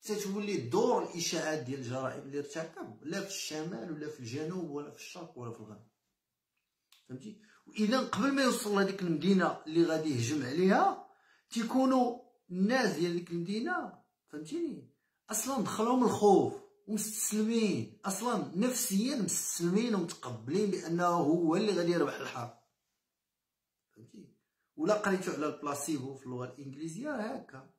تتولي دور الإشاعات ديال الجرائم اللي ارتكب لا في الشمال ولا في الجنوب ولا في الشرق ولا في الغرب. فهمتي؟ وإذا قبل ما يوصل لهاديك المدينة اللي غادي يهجم عليها تيكونوا الناس ديال ديك المدينة فهمتيني؟ أصلا دخلهم الخوف ومستسلمين أصلا نفسيا مستسلمين ومتقبلين بأنه هو اللي غادي يربح الحرب. ولا قريتو على البلاسيبو في اللغة الإنجليزية هكا.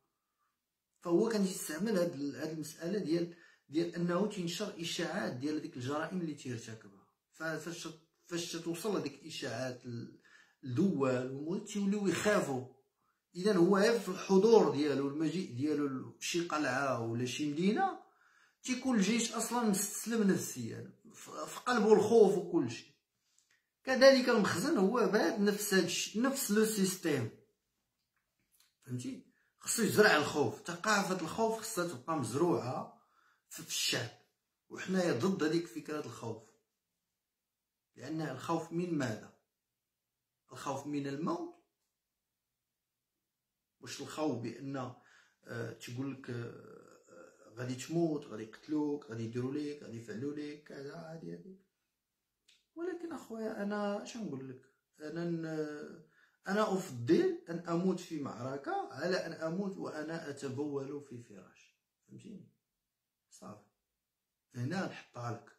فهو كان يستعمل هاد هاد المسألة ديال ديال أنه تنشر إشاعات ديال ديك الجرائم اللي تيرتكبها. فاش فاش توصل هذيك الاشاعات للدول تيوليو يخافوا اذا هو في الحضور ديالو المجيء ديالو لشي قلعه ولا شي مدينة تيكون الجيش أصلا مستسلم نفسيا في قلبه الخوف وكل شيء. كذلك المخزن هو بعد نفس هادشي نفس لو سيستيم. فهمتي؟ خصو يزرع الخوف. ثقافه الخوف خصها تبقى مزروعة في الشعب. وحنايا ضد هذيك فكرة الخوف. لأن الخوف من ماذا؟ الخوف من الموت. واش الخوف بأن آه تقول لك آه غادي تموت غادي يقتلوك غادي يديروا ليك غادي يفعلوا ليك كذا هادي هادي. ولكن أخويا أنا اش نقول لك؟ أنا أنا أفضل أن أموت في معركة على أن أموت وأنا أتبول في فراش. فهمتيني؟ صافي. هنا نحطها لك.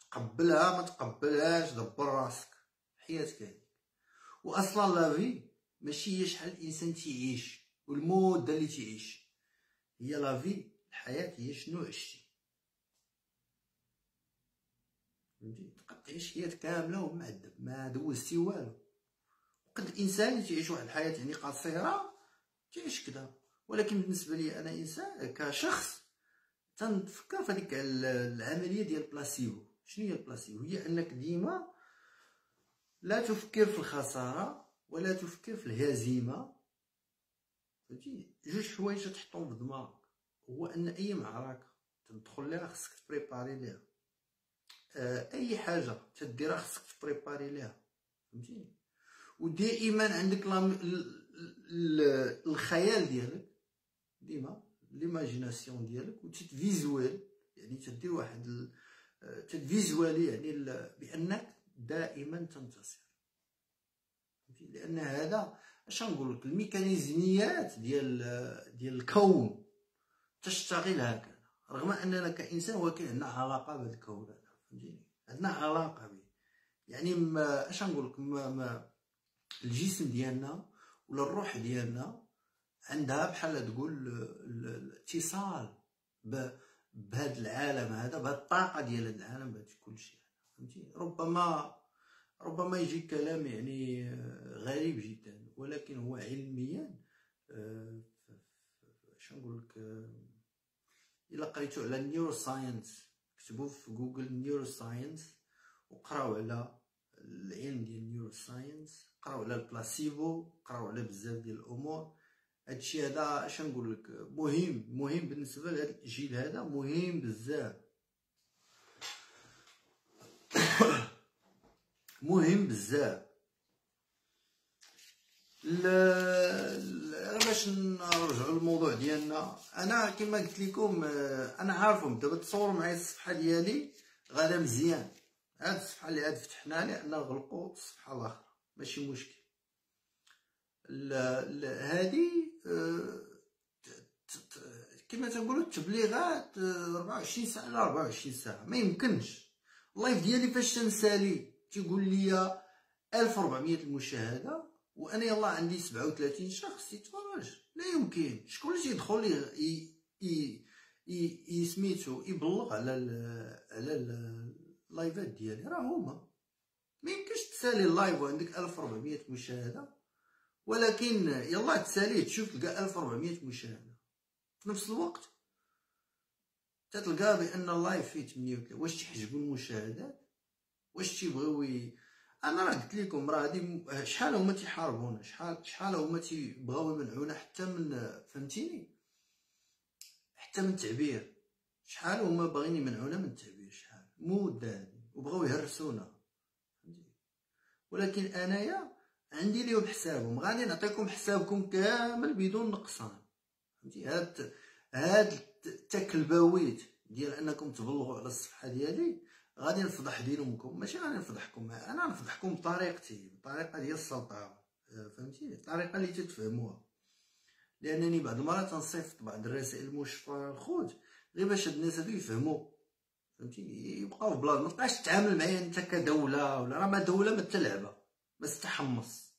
تقبلها ما تقبلهاش دبر راسك. حياتك هذيك واصلا لا في ماشي هي شحال الانسان تيعيش والمده اللي تيعيش هي لا في الحياة هي شنو عشتي. فهمتي حياه كاملة ومعذب ما دوزتي والو. قد الإنسان تعيش واحد الحياة يعني قصيرة تعيش كذا ولكن بالنسبة لي أنا إنسان كشخص تنفكر في هذيك العملية ديال البلاسيبو. شنو هي البلاسيبو؟ هي أنك ديما لا تفكر في الخسارة ولا تفكر في الهزيمة. فهمتي؟ جوج حوايج تحطهم في دماغك. هو أن أي معركة تدخل لها خصك ت préparer ليها. أي حاجة تديرها خصك ت préparer ليها فهمتيني؟ ودائما عندك الخيال ديالك ديما l'imagination ديالك وتت visualise يعني تدير واحد تتفيزوالي يعني بأنك دائما تنتصر. لأن هذا اش نقول لك؟ الميكانيزميات ديال ديال الكون تشتغل هكذا رغم اننا كانسان ولكن عندنا علاقة بهذا الكون هذا فهمتيني؟ عندنا علاقة به يعني ما اش نقول لك؟ ما, ما الجسم ديالنا ولا الروح ديالنا عندها بحال تقول اتصال بهذا العالم هذا بهذه الطاقة ديال هذا العالم بهذا كل شيء فهمتي ربما ربما يجي كلام يعني آه، غريب جدا ولكن هو علميا آه، شنو نقول لك؟ آه، إلا قريتو على ال neuroscience كتبوا في جوجل neuroscience وقراو على العلم ديال ال neuroscience قراو على البلاسيبو قراو على بزاف ديال الأمور. هادشي هذا اش نقول لك؟ مهم مهم بالنسبة لهاد الجيل هذا مهم بزاف. مهم بزاف. باش نرجعوا للموضوع ديالنا. أنا كما قلت لكم أنا عارفهم. دابا تصوروا معايا الصفحة ديالي؟ غادا مزيان. هاد الصفحة اللي عاد فتحنا لأن غلقوا الصفحة الأخرى. ماشي مشكل. هذه آه، كما تنقولوا التبليغات 24 آه، ساعة على 24 ساعة. ما يمكنش. اللايف ديالي فاش تنسالي تيقول لي 1400 المشاهدة وأنا يلا عندي 37 شخص يتفرج. لا يمكن. شكون اللي تيدخل ي سميتو يبلغ على على ال live ات ديالي؟ راه هما. ما يمكنش تسالي ال live وعندك 1400 مشاهدة. ولكن يلا تساليه تشوف تلقى 1400 مشاهدة. في نفس الوقت تتلقى بأن ال live فيه 38 واش تحجبوا المشاهدات؟ واش تيبغيو أنا راه قلت لكم راه هادي شحال هما تيحاربونا شحال شحال هما تيبغاو يمنعونا حتى من فهمتيني؟ حتى من التعبير. شحال هما باغيين يمنعونا من التعبير؟ شحال؟ مده هادي وبغاو يهرسونا ولكن أنايا عندي ليهم حسابهم. غادي نعطيكم حسابكم كامل بدون نقصان. فهمتي هاد هاد التكلباويت ديال أنكم تبلغوا على الصفحة ديالي غادي نفضح دينكم ماشي غادي نفضحكم أنا نفضحكم بطريقتي بطريقة ديال السلطة فهمتي؟ الطريقة اللي تتفهموها. لأنني بعض المرات تنصيفط بعض الرسائل المشفره للخوت غير باش هاد الناس هادو يفهموا فهمتي؟ يبقاو في بلاصه ما تتعامل معايا أنت كدولة ولا راه ما دولة ما تلعبه بس تحمص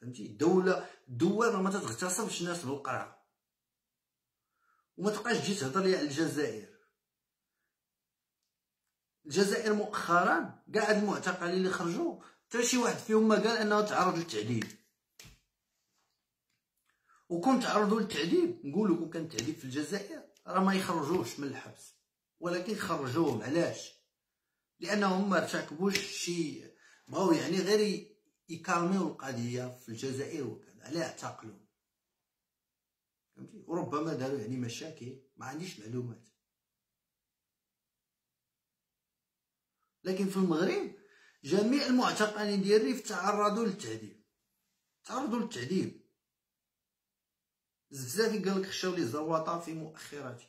فهمتي؟ الدولة الدول ما تتغتصبش الناس بالقرعه وما تبقاش تجي تهضر لي على الجزائر. الجزائر مؤخرا كاع المعتقلين اللي خرجوا. حتى شي واحد فيهم ما قال إنه تعرض للتعذيب. وكون تعرضوا للتعذيب نقول لكم كان تعذيب في الجزائر راه ما يخرجوش من الحبس. ولكن خرجوهم علاش؟ لانهم ما ارتكبوش شي بغاو يعني غير يكالميو القضية في الجزائر وكذا علاه اعتقلوا. فهمتي؟ وربما داروا يعني مشاكل ما عنديش معلومات. لكن في المغرب جميع المعتقلين ديال الريف تعرضوا للتعذيب تعرضوا للتعذيب بزاف قال لك خشاو لي الزواطه في مؤخراته.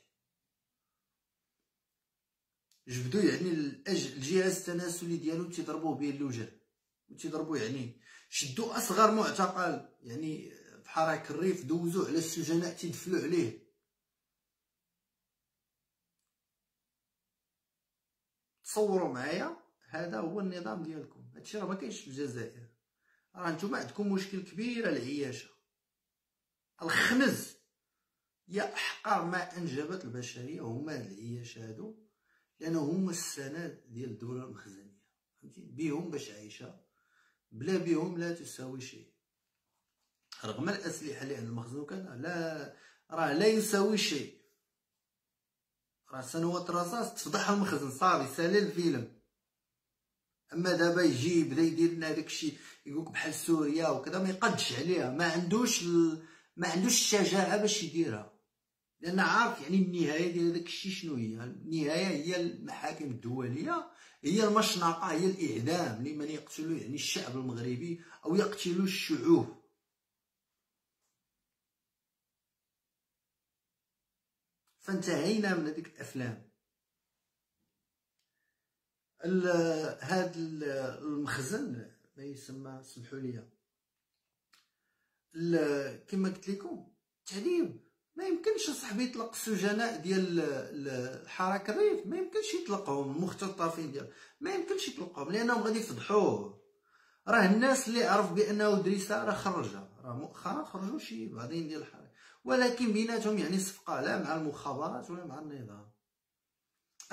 جبدوا يعني الجهاز التناسلي ديالو تيضربوه به اللوجان وتيضربوا يعني شدوا أصغر معتقل. يعني في حراك الريف دوزوه على السجناء تيدفلوا عليه. تصوروا معايا هذا هو النظام ديالكم. هادشي راه ما كاينش في الجزائر راه نتوما عندكم مشكل كبير العياشة. الخنز يا احقر ما انجبت البشرية هما هاد العياشة هادو لأنه هما السند ديال الدولة المخزنية. فهمتي؟ بهم باش عايشة بلا بهم لا تساوي شيء. رغم الأسلحة اللي عند المخزن وكذا لا راه لا يساوي شيء. راه سنوات الرصاص تفضح المخزن صافي سالي الفيلم. أما دابا يجي بدا يدير لنا داكشي يقولك بحال سوريا وكذا ما يقدش عليها. ما عندوش ال... ما عندوش الشجاعة باش يديرها. لأن عارف يعني النهاية ديال داك الشيء شنو هي؟ النهاية هي المحاكم الدولية هي المشنقة هي الإعدام لمن يقتلوا يعني الشعب المغربي أو يقتلوا الشعوب. فانتهينا من هذيك الأفلام. هذا المخزن ما يسمى سمحوا لي كما قلت لكم التعذيب ما يمكنش صاحبي يطلق السجناء ديال الحركة الريف ما يمكنش يطلقهم المختطفين ديال ما يمكنش يطلقهم لأنهم غادي يفضحوه. راه الناس اللي عرف بأنه دريسة راه خرجها راه مؤخرا خرجوا شي بعضين ديال الحركة. ولكن بيناتهم يعني صفقه لا مع المخابرات ولا مع النظام.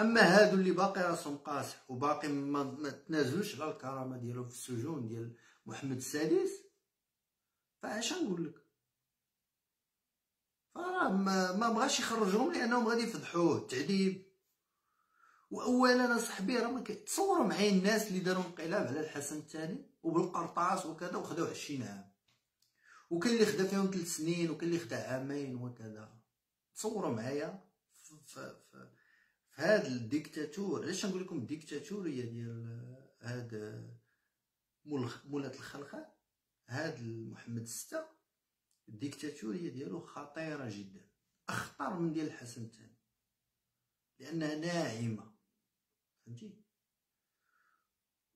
أما هادو اللي باقي راسهم قاصح وباقي ما تنازلوش على الكرامة ديالو في السجون ديال محمد السادس فاش نقول لك؟ فراه ما, ما بغاش يخرجهم لأنهم غادي يفضحوه التعذيب واولا اصاحبي راه تصوروا معايا الناس اللي داروا انقلاب على الحسن الثاني وبالقرطاس وكذا وخداو 20 عام. وكاين اللي خدا فيهم 3 سنين وكاين اللي خدا عامين وكذا. تصوروا معايا في, هذا الديكتاتور. علاش نقول لكم الديكتاتوريه ديال هذا مولات الخلخال هذا محمد الستة الديكتاتوريه ديالو خطيرة جدا. أخطر من ديال الحسن الثاني. لأنها ناعمة. فهمتي؟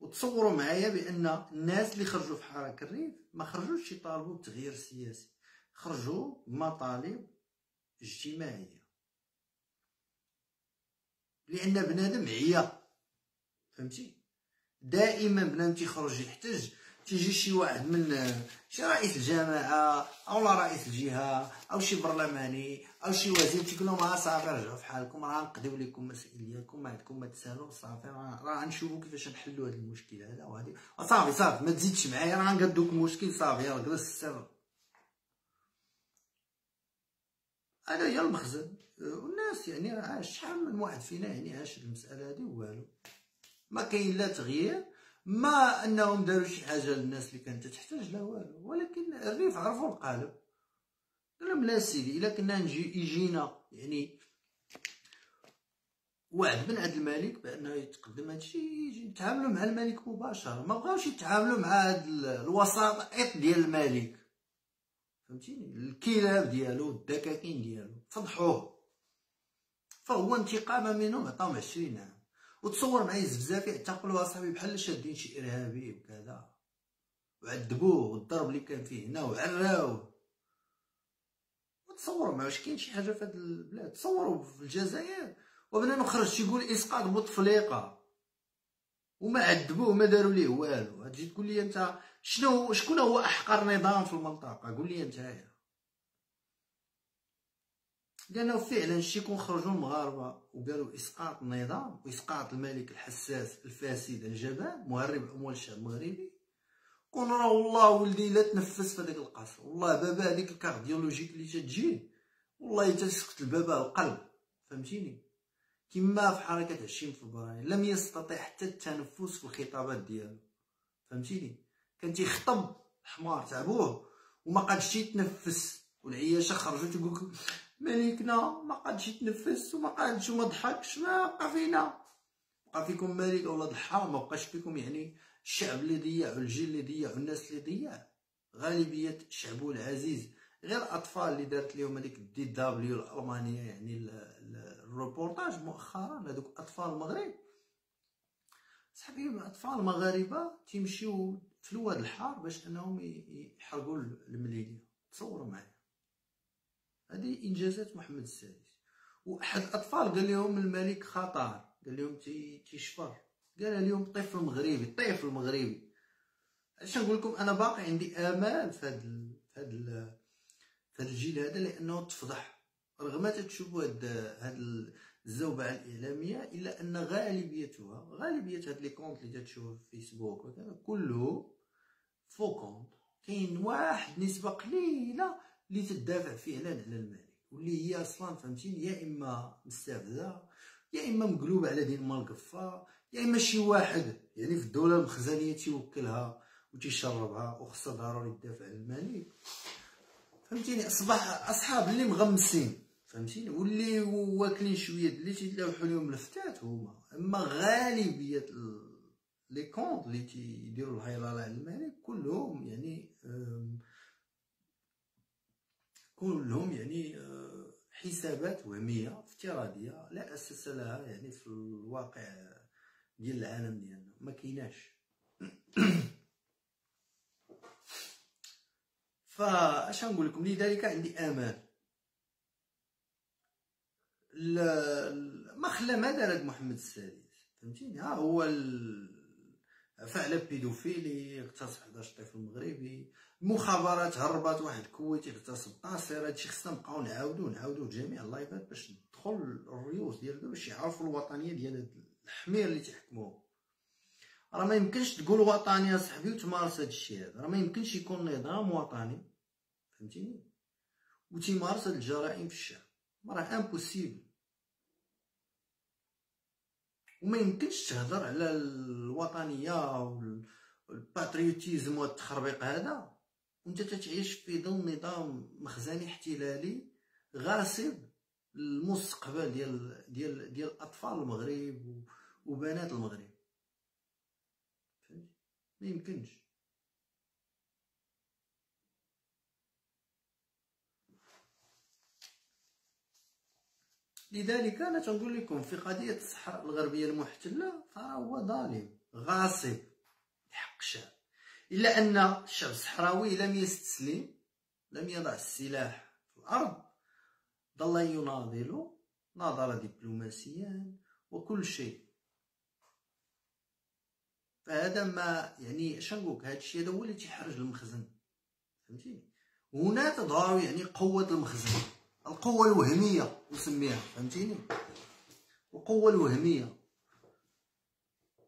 وتصوروا معايا بأن الناس اللي خرجوا في حراك الريف ما خرجوش يطالبوا بتغيير سياسي. خرجوا بمطالب اجتماعية. لأن بنادم عيا. فهمتي؟ دائما بنادم تيخرج يحتاج تيجي شي واحد من شي رئيس الجماعه أو لا رئيس الجهة أو شي برلماني أو شي وزير تيقول لهم ها صافي رجعوا في حالكم راه نقضيو لكم المسائل ديالكم ما عندكم ما تسالوا صافي راه غنشوفوا كيفاش نحلوا هذا المشكل هذا وهذه صافي صافي ما تزيدش معايا راه نقدوك المشكل صافي يلاه جلس السر. هذا هي المخزن. والناس يعني راه شحال من واحد فينا يعني عاش المسألة هذه والو. ما كاين لا تغيير. ما أنهم داروا شي حاجة للناس اللي كانت تحتاج لا والو. ولكن الريف عرفوا القالب. قال لهم لا سيدي إلا كنا نجي يجينا. يعني وعد بن عبد الملك بأنه يتقدم هادشي يجي يتعاملوا مع الملك مباشرة. ما بغاوش يتعاملوا مع هاد الوسائط ديال الملك. فهمتيني؟ الكلاب ديالو الدكاكين ديالو. فضحوه. فهو انتقاما منهم عطاهم عشرين عام. وتصور معايا الزفزافي اعتقلوا اصاحبي بحال شادين شي إرهابي وكذا. وعذبوه والضرب اللي كان فيه هنا وعراوه وتصوروا ما واش كاين شي حاجة في هاد البلاد. تصوروا في الجزائر. وبنادم خرج تيقول إسقاط بوطفليقة. وما عذبوه ما داروا ليه والو. تجي تقول لي أنت شنو شكون هو أحقر نظام في المنطقة؟ قول لي أنت لأنه فعلا شي كون خرجوا المغاربة وقالوا إسقاط النظام وإسقاط الملك الحساس الفاسد الجبان مهرب أموال الشعب المغربي. كون راه والله ولدي لا تنفس في هذاك القصر. والله بابا هذيك الكارديولوجيك اللي تجي والله تسكت البابا القلب فهمتيني؟ كما في حركة 20 فبراير لم يستطيع حتى التنفس في الخطابات ديالو فهمتيني؟ كان تيخطب الحمار تاع بوه وما قادش يتنفس والعياشة خرجوا تقول ملكنا ما قادش يتنفس وما قادش وما ضحكش ما بقى فينا. بقى فيكم ملك ولا ضحى ما بقاش فيكم يعني الشعب اللي ضيع والجيل اللي ضيع والناس اللي ضيع غالبية شعبه العزيز غير الأطفال اللي دارت لهم هذيك DW الألمانية يعني الروبورتاج مؤخرا هذوك أطفال المغرب صاحبي الأطفال المغاربة تيمشيو في الواد الحار باش أنهم يحرقوا لمليلية تصوروا معايا. هذه إنجازات محمد السادس. وأحد الأطفال قال لهم الملك خطر. قال لهم تيشفر. قال لهم طفل مغربي طفل مغربي اش نقول لكم أنا باقي عندي آمال في هذا في هذا الجيل هذا لأنه تفضح. رغم تشوفوا هاد الزوبعة الإعلامية إلا أن غالبيتها غالبية هاد les comptes اللي تشوف في فيسبوك كله faux كاين واحد نسبة قليلة اللي تدافع فعلا على الملك واللي هي أصلا فهمتيني يا إما مستافزه يا إما مقلوبة على دين مالقفه يا إما شي واحد يعني في الدولة المخزنية تيوكلها وتيشربها وخصها ضروري تدافع على الملك. فهمتيني؟ أصبح أصحاب اللي مغمسين فهمتيني؟ واللي واكلين شوية اللي تيلوحوا لهم الفتات هما. أما غالبية لي كونط اللي تيديروا الهيلاله على الملك كلهم يعني كلهم يعني آه، حسابات وهميه افتراضية. لا أساس لها يعني في الواقع ديال العالم ديالنا ما كايناش. فاش نقول لكم؟ لذلك عندي آمال. ما خلا ما دار محمد السادس فهمتيني؟ ها هو. فعل بيدوفيلي اغتصب 11 طفل مغربي. المخابرات هربات واحد كويتي اغتصب قاصر هادشي خصنا نبقاو نعاودو نعاودو جميع ال live ات باش ندخل الريوس ديال باش يعرفوا الوطنية ديال هاد الحمير اللي تيحكموه راه ما يمكنش تقول وطني صاحبي وتمارس هادشي هذا. راه ما يمكنش يكون نظام وطني. فهمتيني؟ وتيمارس هاد الجرائم في الشعب. راه impossible وما يمكنش تهضر على الوطنية والباتريوتيزم والتخربيق هذا. وانت تتعيش في ظل نظام مخزني احتلالي غاصب المستقبل ديال ديال ديال اطفال المغرب وبنات المغرب. ما يمكنش. لذلك أنا تنقول لكم في قضية الصحراء الغربية المحتلة فهو ظالم غاصب لحق الشعب إلا أن الشعب الصحراوي لم يستسلم لم يضع السلاح في الأرض ظل يناضل ناضل دبلوماسيا وكل شيء. فهذا ما يعني اش نقولك هذا الشيء هذا هو اللي تيحرج المخزن. فهمتي هنا تظهر يعني قوة المخزن القوة الوهمية. نسميها فهمتيني؟ القوة الوهمية.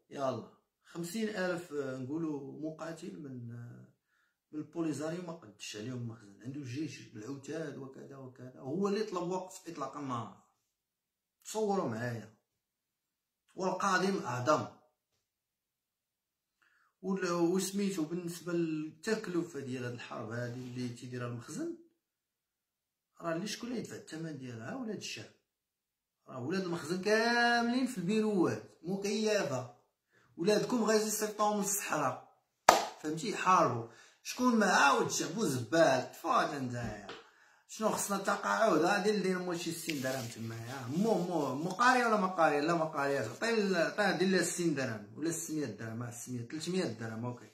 يلا خمسين ألف نقولوا مقاتل من من البوليزاريو ما قدش عليهم مخزن. عنده جيش بالعتاد وكذا وكذا. هو اللي طلب وقف إطلاق النار. تصوروا معايا. والقادم أعظم وسميتو بالنسبة للتكلفة ديال هاد الحرب هادي اللي تيديرها المخزن؟ راه اللي شكون اللي يدفع الثمن ديالها ولاد الشعب. راه ولاد المخزن كاملين في البيروات مكيفه ولادكم غادي يصيفطوهم للصحراء فهمتي؟ يحاربوا شكون معاه ولد الشعب وزبال تفاضل نتايا شنو خصنا تقاعد؟ غادي ندير مو شي 60 درهم تمايا مو مو مو قاري ولا ما قاري لا ما قارياش عطي عطي دير لها 60 درهم. ولا 600 درهم 600 300 درهم OK.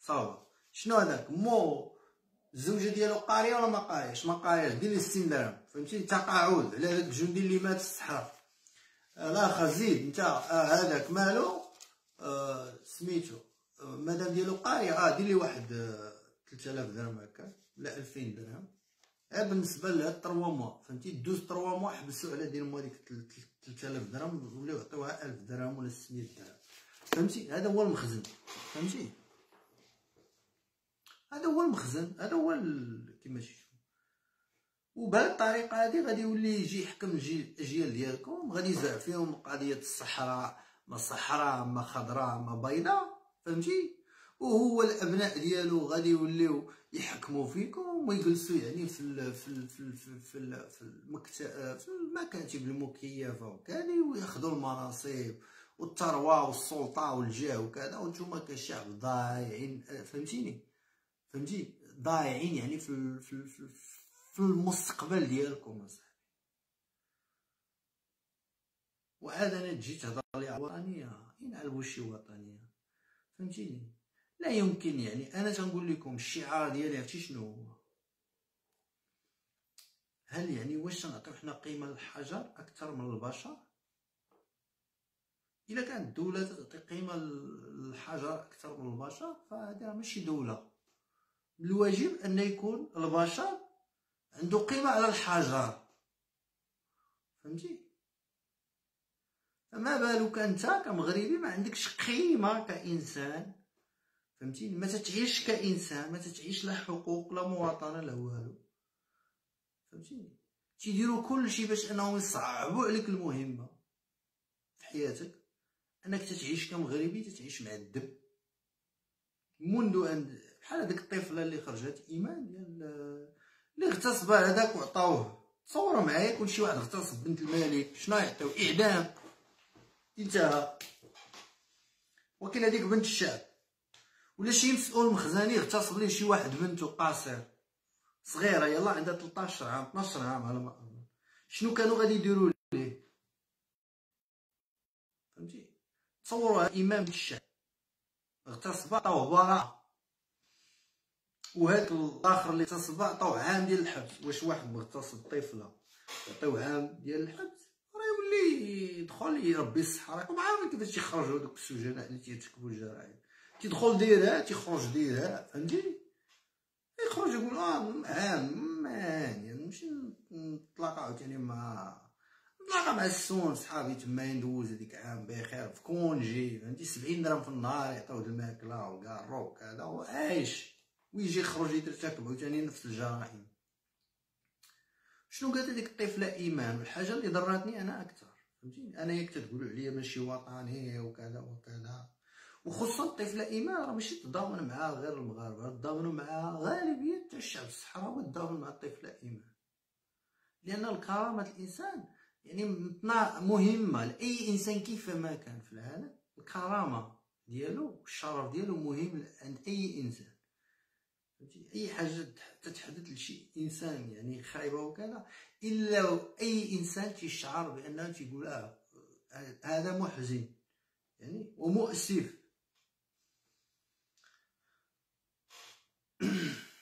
ça va شنو هذاك؟ مو الزوجه ديالو قاريه ولا ما قاريش؟ ما قاريش. دير لي 60 درهم فهمتي تقاعد على هذاك الجندي اللي مات في الصحراء الآخر زيد. انت آه هذاك مالو آه سميتو آه مادام ديالو قاريه آه دير لي واحد آه 3000 درهم هكا ولا 2000 درهم. غير بالنسبة لهاد 3 mois. فهمتي دوز 3 mois حبسوا على دير mois ديك 3000 درهم ولاو يعطيوها 1000 درهم ولا 600 درهم. فهمتي هذا هو المخزن. فهمتي هذا هو المخزن هذا هو كيما شفتوا. وبهذه الطريقة هذه غادي يولي يجي يحكم الأجيال ديالكم غادي يزرع فيهم قضية الصحراء ما صحراء ما خضراء ما بيضاء فهمتي؟ وهو الأبناء ديالو غادي يوليو يحكموا فيكم ويجلسوا يعني في ال في ال في ال في, ال في, ال في المكتب في المكاتب المكيفة وكذا ويأخذوا المناصب والثروة والسلطة والجاه وكذا وأنتم كشعب ضايعين فهمتيني؟ فهمتي؟ ضايعين يعني في في في, المستقبل ديالكم أصاحبي. وعاد أنا تجي تهضر لي وطنية ينعلبوا شي وطنيه فهمتيني؟ لا يمكن يعني. أنا تنقول لكم الشعار ديالي عرفتي شنو هو؟ هل يعني واش نعطيو حنا قيمة للحجر أكثر من البشر؟ إلا كانت الدولة تعطي قيمة للحجر أكثر من البشر فهذه ماشي دولة. الواجب أن يكون البشر عنده قيمة على الحجر. فهمتي؟ فما بالك أنت كمغربي ما عندكش قيمة كإنسان؟ فهمتي؟ ما تتعيش كإنسان ما تتعيش لا حقوق لا مواطنة لا والو. فهمتيني تيديروا كل شيء باش أنهم يصعبوا عليك المهمة في حياتك. أنك تتعيش كمغربي تتعيش معذب منذ أن بحال هذيك الطفلة اللي خرجت إيمان؟ ديال اللي اغتصب هذاك وعطاوه. تصوروا معايا كل شي واحد اغتصب بنت الملك شنو يعطيو؟ إعدام. انتهى. وكاين هذيك بنت الشعب. ولا شي مسؤول مخزني اغتصب ليه شي واحد بنته قاصر. صغيرة يلا عندها 13 عام 12 عام على ما شنو كانوا غادي يديروا ليه؟ فهمتي؟ تصوروا امام الشعب. اغتصب عطاوه براءه وهاك الآخر اللي اغتصب عطاوه عام ديال الحبس. واش واحد مغتصب طفلة يعطيوه عام ديال الحبس راه يولي يدخل يربي الصحراء وما عارف كيفاش يخرجوا دوك السجناء اللي تيرتكبوا الجرائم. تيدخل ديرها تيخرج ديرها فهمتي؟ يخرج يقول آه عام يعني نمشي نتلاقى عاوتاني مع نتلاقى مع السون صحابي تما ندوز هذيك عام بخير في كونجي فهمتي؟ سبعين درهم في النهار يعطيوه الماكلة وكاع وكذا وعايش. ويجي يخرج يرتكب عاوتاني نفس الجرائم. شنو قالت هذيك الطفلة إيمان؟ والحاجة اللي ضراتني أنا أكثر فهمتيني؟ أنا ياك تقولوا عليا ماشي وطني وكذا وكذا. وخصوصا الطفلة إيمان راه ماشي تضامن معها غير المغاربة تضامنوا مع غالبية تاع الشعب الصحراوي تضامن مع الطفلة إيمان. لأن الكرامة الإنسان يعني مهمه لاي انسان كيف ما كان في العالم الكرامه ديالو والشرف ديالو مهم عند اي انسان أي حاجة تتحدث لشي إنسان يعني خايبة وكذا إلا أي إنسان تيشعر بأنه تيقول آه هذا محزن يعني ومؤسف.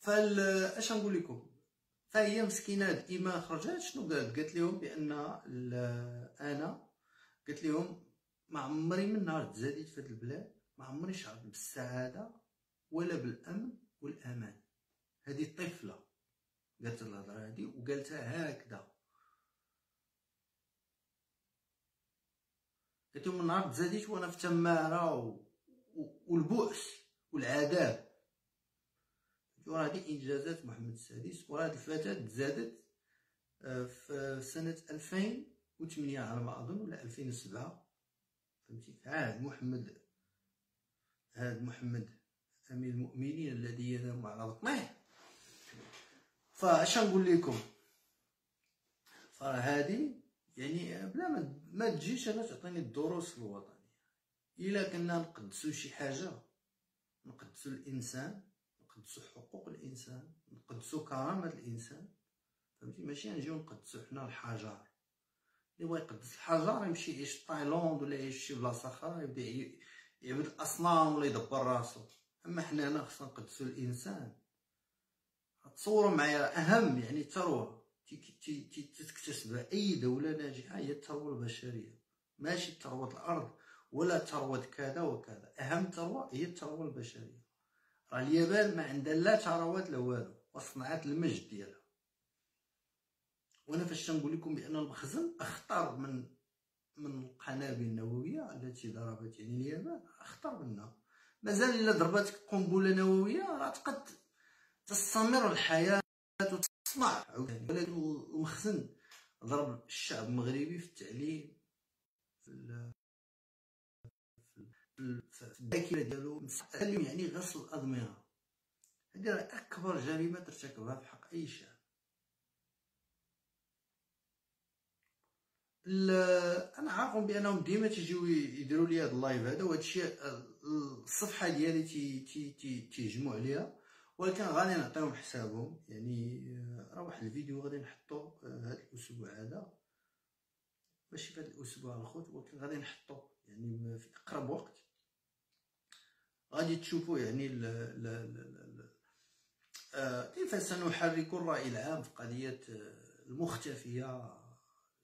فال اش نقول لكم؟ فهي مسكينه ديما خرجت شنو قالت؟ قالت لهم بأن أنا قالت لهم ما عمري من نهار تزاديت في هذه البلاد ما عمري شعرت بالسعادة ولا بالأمن والأمان. هذه طفله قالت الهضرة هذه وقالتها هكذا. قالت لهم نهار تزاديت وأنا في تمارة و... والبؤس والعذاب. وهذه إنجازات محمد السادس وهذه الفتاة تزادت آه، في سنة 2008 على ما أظن ولا 2007 فهمتي؟ عهد محمد عهد محمد أمير المؤمنين الذي ينام على بطنه فاش نقول لكم؟ فهذه يعني بلا ما, ما تجيش أنا تعطيني الدروس الوطنية. إلا كنا نقدسوا شي حاجة نقدسوا الإنسان نقدسوا حقوق الإنسان نقدسوا كرامة الإنسان. فهمتي؟ ماشي نجيو نقدسوا حنا الحجر. اللي بغا يقدس الحجر يمشي يعيش في تايلاند ولا يعيش شي بلاصه أخرى يبدا يعبد الاصنام ولا يدبر راسو اما حنا هنا خصنا نقدسو الانسان تصوروا معايا اهم يعني الثروه تكتسبها اي دوله ناجحه هي الثروه البشريه ماشي ثروه الأرض ولا ثروه كذا وكذا اهم ثروه هي الثروه البشريه راه اليابان ما عندها لا ثروات لا والو وصنعت المجد ديالها وأنا فاش نقول لكم بأن المخزن أخطر من من القنابل النووية التي ضربت يعني اليابان أخطر منها. مازال إلا ضربتك قنبلة نووية راه تقد تستمر الحياة وتصنع. ولكن المخزن ضرب الشعب المغربي في التعليم في في الذاكره ديالو. يعني غسل الأدمغة. هذه أكبر جريمة ترتكبها في حق أي شعب. أنا عارفهم بأنهم ديما تيجيو يديروا لي هذا ال live هذا وهذا الشيء الصفحة ديالي تي تي تي تيهجموا عليها ولكن غادي نعطيهم حسابهم. يعني راه واحد الفيديو غادي نحطو هذا الأسبوع هذا. ماشي في هذا الأسبوع الخوت ولكن غادي نحطو يعني في أقرب وقت. غادي تشوفوا يعني ل ل ل ل كيف سنحرك الرأي العام في قضية المختفية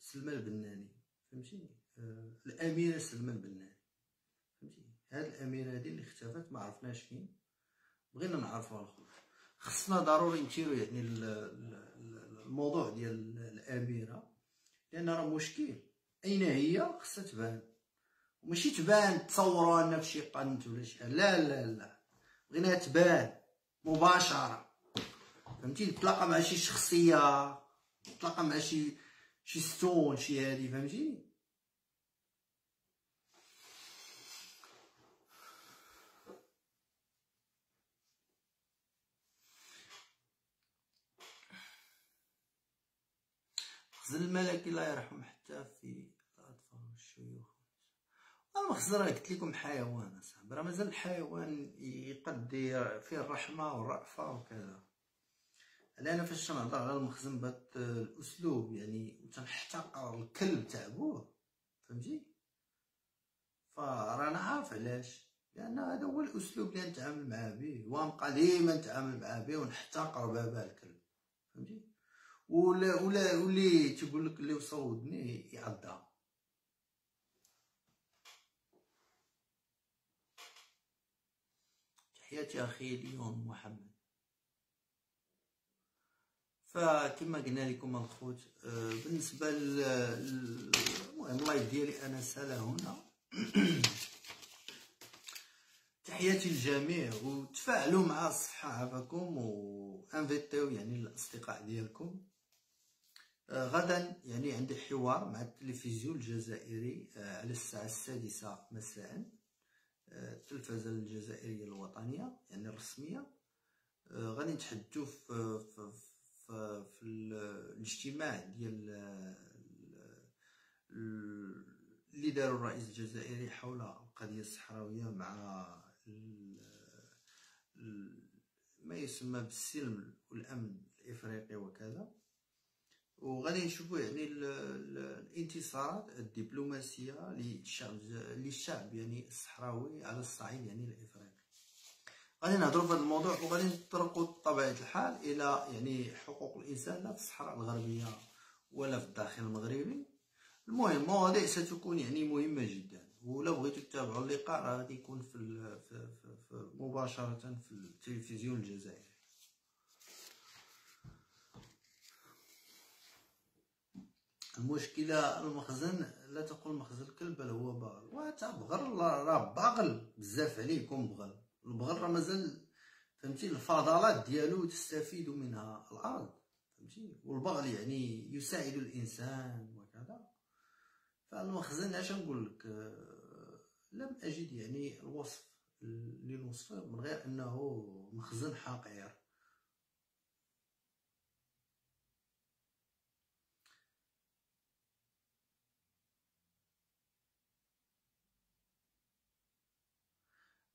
سلمى البناني فهمتيني؟ آه الأميرة سلمى البناني فهمتي هاد الأميرة هادي اللي اختفت ما عرفناش فين بغينا نعرفوها الخوت. خصنا ضروري نديرو يعني الموضوع ديال الأميرة لأن راه مشكل. أين هي؟ خصها تبان. وماشي تبان تصوروا لنا فشي قنت ولا شي لا لا لا. بغينا تبان مباشرة. فهمتي نتلاقى مع شي شخصية نتلاقى مع شي شي ستون شي هادي فهمتيني خزن الملكي الله يرحم حتى في الأطفال والشيوخ. المخزن راه قلت لكم حيوان أصاحبي راه مازال الحيوان يقدي فيه الرحمة والرأفة وكذا. أنا فاش تنهضر على المخزن بهذا الأسلوب يعني تنحتقر الكلب تاع بوه فهمتي؟ فرانا عارف علاش لأن هذا هو الأسلوب اللي نتعامل معاه به ونبقى ديما نتعامل معاه به ونحتقر بابا الكلب فهمتي؟ ولا ولا واللي تيقول لك اللي وصل ودني يعضها. تحياتي أخي ليون محمد. فكما قلنا لكم الخوت آه، بالنسبة للمهم ال live ديالي أنا سالا هنا. تحياتي للجميع وتفاعلوا مع الصفحه عافاكم وانفيتيو يعني الأصدقاء ديالكم. آه، غدا يعني عندي حوار مع التلفزيون الجزائري آه، على الساعة السادسة مساء. التلفزه الجزائرية الوطنية يعني الرسمية. غادي نتحدثوا في, في في الاجتماع ديال اللي داروا الرئيس الجزائري حول القضية الصحراوية مع ما يسمى بالسلم والأمن الإفريقي وكذا. وغادي نشوفوا يعني الانتصارات الدبلوماسية للشعب للشعب يعني الصحراوي على الصعيد يعني الإفريقي. غادي نهضروا في هذا الموضوع وغادي نطرقوا بطبيعه الحال إلى يعني حقوق الإنسان لا في الصحراء الغربيه ولا في الداخل المغربي. المهم مواضيع ستكون يعني مهمة جدا. ولو بغيتوا تتابعوا اللقاء راه غادي يكون في, في, في, في مباشرة في التلفزيون الجزائري. المشكلة المخزن لا تقول مخزن الكلب بل هو باغل وتبغر راه باغل بزاف عليكم بغل. البغل راه مازال فهمتي؟ الفضلات ديالو تستفيد منها الأرض فهمتي؟ والبغل يعني يساعد الإنسان وكذا. فالمخزن اش نقول لك؟ لم أجد يعني الوصف للوصف من غير أنه مخزن حقير.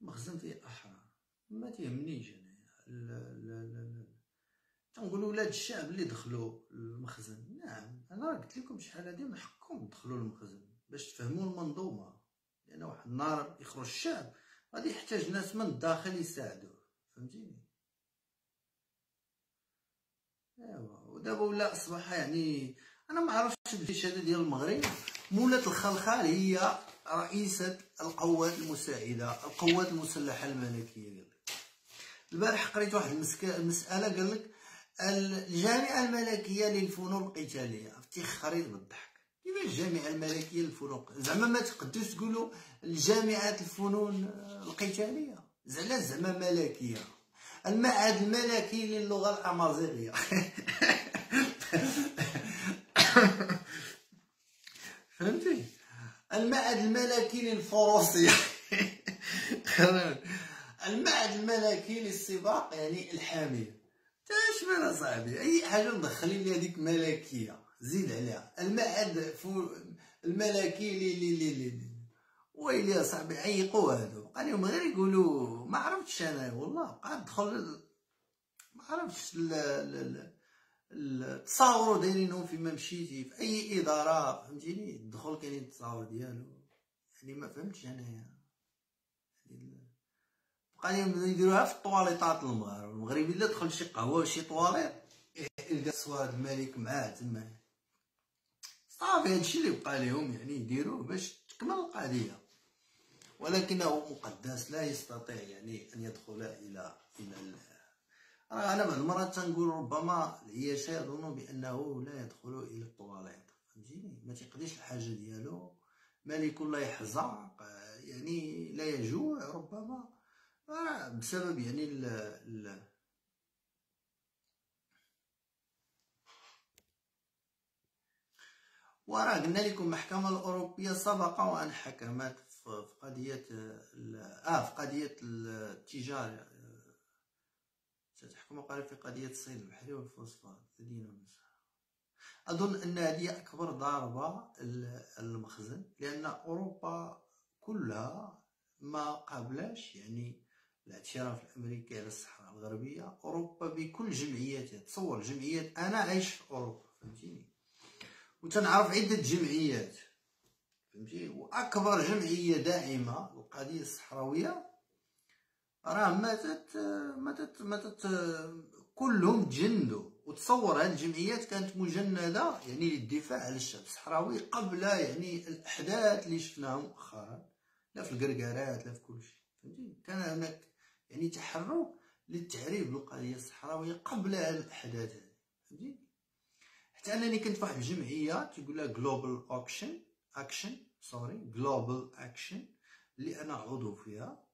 مخزن فيه احرار ما تيهمنيش انايا تنقولوا ولاد الشعب اللي دخلوا المخزن. نعم أنا راه قلت لكم شحال هادي من حقكم تدخلوا المخزن باش تفهموا المنظومة. لأن واحد النهار يخرج الشعب غادي يحتاج ناس من الداخل يساعدوه. فهمتيني؟ أيوا. ودابا ولا أصبح يعني أنا ما عرفتش الشهاده ديال المغرب. مولات الخلخال هي رئيسة القوات المساعدة القوات المسلحة الملكية البارح قريت واحد المسألة قال لك الجامعة الملكية للفنون القتالية. عرفتي؟ خريط بالضحك. كيفاش الجامعة الملكية للفنون زعما ما تقدوش تقولوا الجامعة الفنون القتالية. زعما زعما ملكية. المعهد الملكي للغة الأمازيغية فهمتي المعهد الملكي للفروسية المعهد الملكي للسباق يعني الحامية. اش من صاحبي أي حاجة مدخلين لي هذيك ملكية. زيد عليها. المعهد الملكي لي لي لي لي ويلي يا صاحبي عيقوا هادو لهم غير يقولوا ما عرفتش أنا والله. بقى ندخل ما عرفتش التصاور دايرينهم فيما مشيتي في أي إدارة فهمتيني؟ الدخول كاينين التصاور ديالو. يعني ما فهمتش أنايا. يعني بقى يديروها في الطواليطات المغاربة. المغربي الا دخل شي قهوة شي طواليط يلقى الصواد الملك معاه تما. صافي هادشي اللي بقى لهم يعني يديروه باش تكمل القضية. ولكنه مقدس لا يستطيع يعني أن يدخل إلى إلى راه أنا بعض المرات تنقول ربما العياشة يظن بأنه لا يدخل إلى الطواليت فهمتيني؟ ما تيقضيش الحاجة ديالو. ملك لا يحزق. يعني لا يجوع ربما. بسبب يعني ال ال وراه قلنا لكم المحكمة الأوروبية سبق وأن حكمت في قضية آه في قضية التجارة. ستحكم قريب في قضية الصيد البحري والفوسفات الذين أظن أن هذه أكبر ضربة المخزن لأن أوروبا كلها ما قابلاش يعني الاعتراف الأمريكي على الصحراء الغربية. أوروبا بكل جمعياتها تصور جمعيات أنا عايش في أوروبا فهمتيني؟ وتنعرف عدة جمعيات فهمتي وأكبر جمعية داعمة للقضية الصحراوية راه ماتت ماتت ماتت كلهم تجندوا وتصور هذه الجمعيات كانت مجندة يعني للدفاع عن الشعب الصحراوي قبل يعني الأحداث اللي شفناها مؤخرا. لا في القرقارات لا في كل شيء. فهمتي؟ كان هناك يعني تحرك للتعريف بالقضية الصحراوية قبل الأحداث هذه. فهمتي؟ حتى أنني كنت فواحد الجمعية تيقول لها Global Action action sorry Global Action اللي أنا عضو فيها.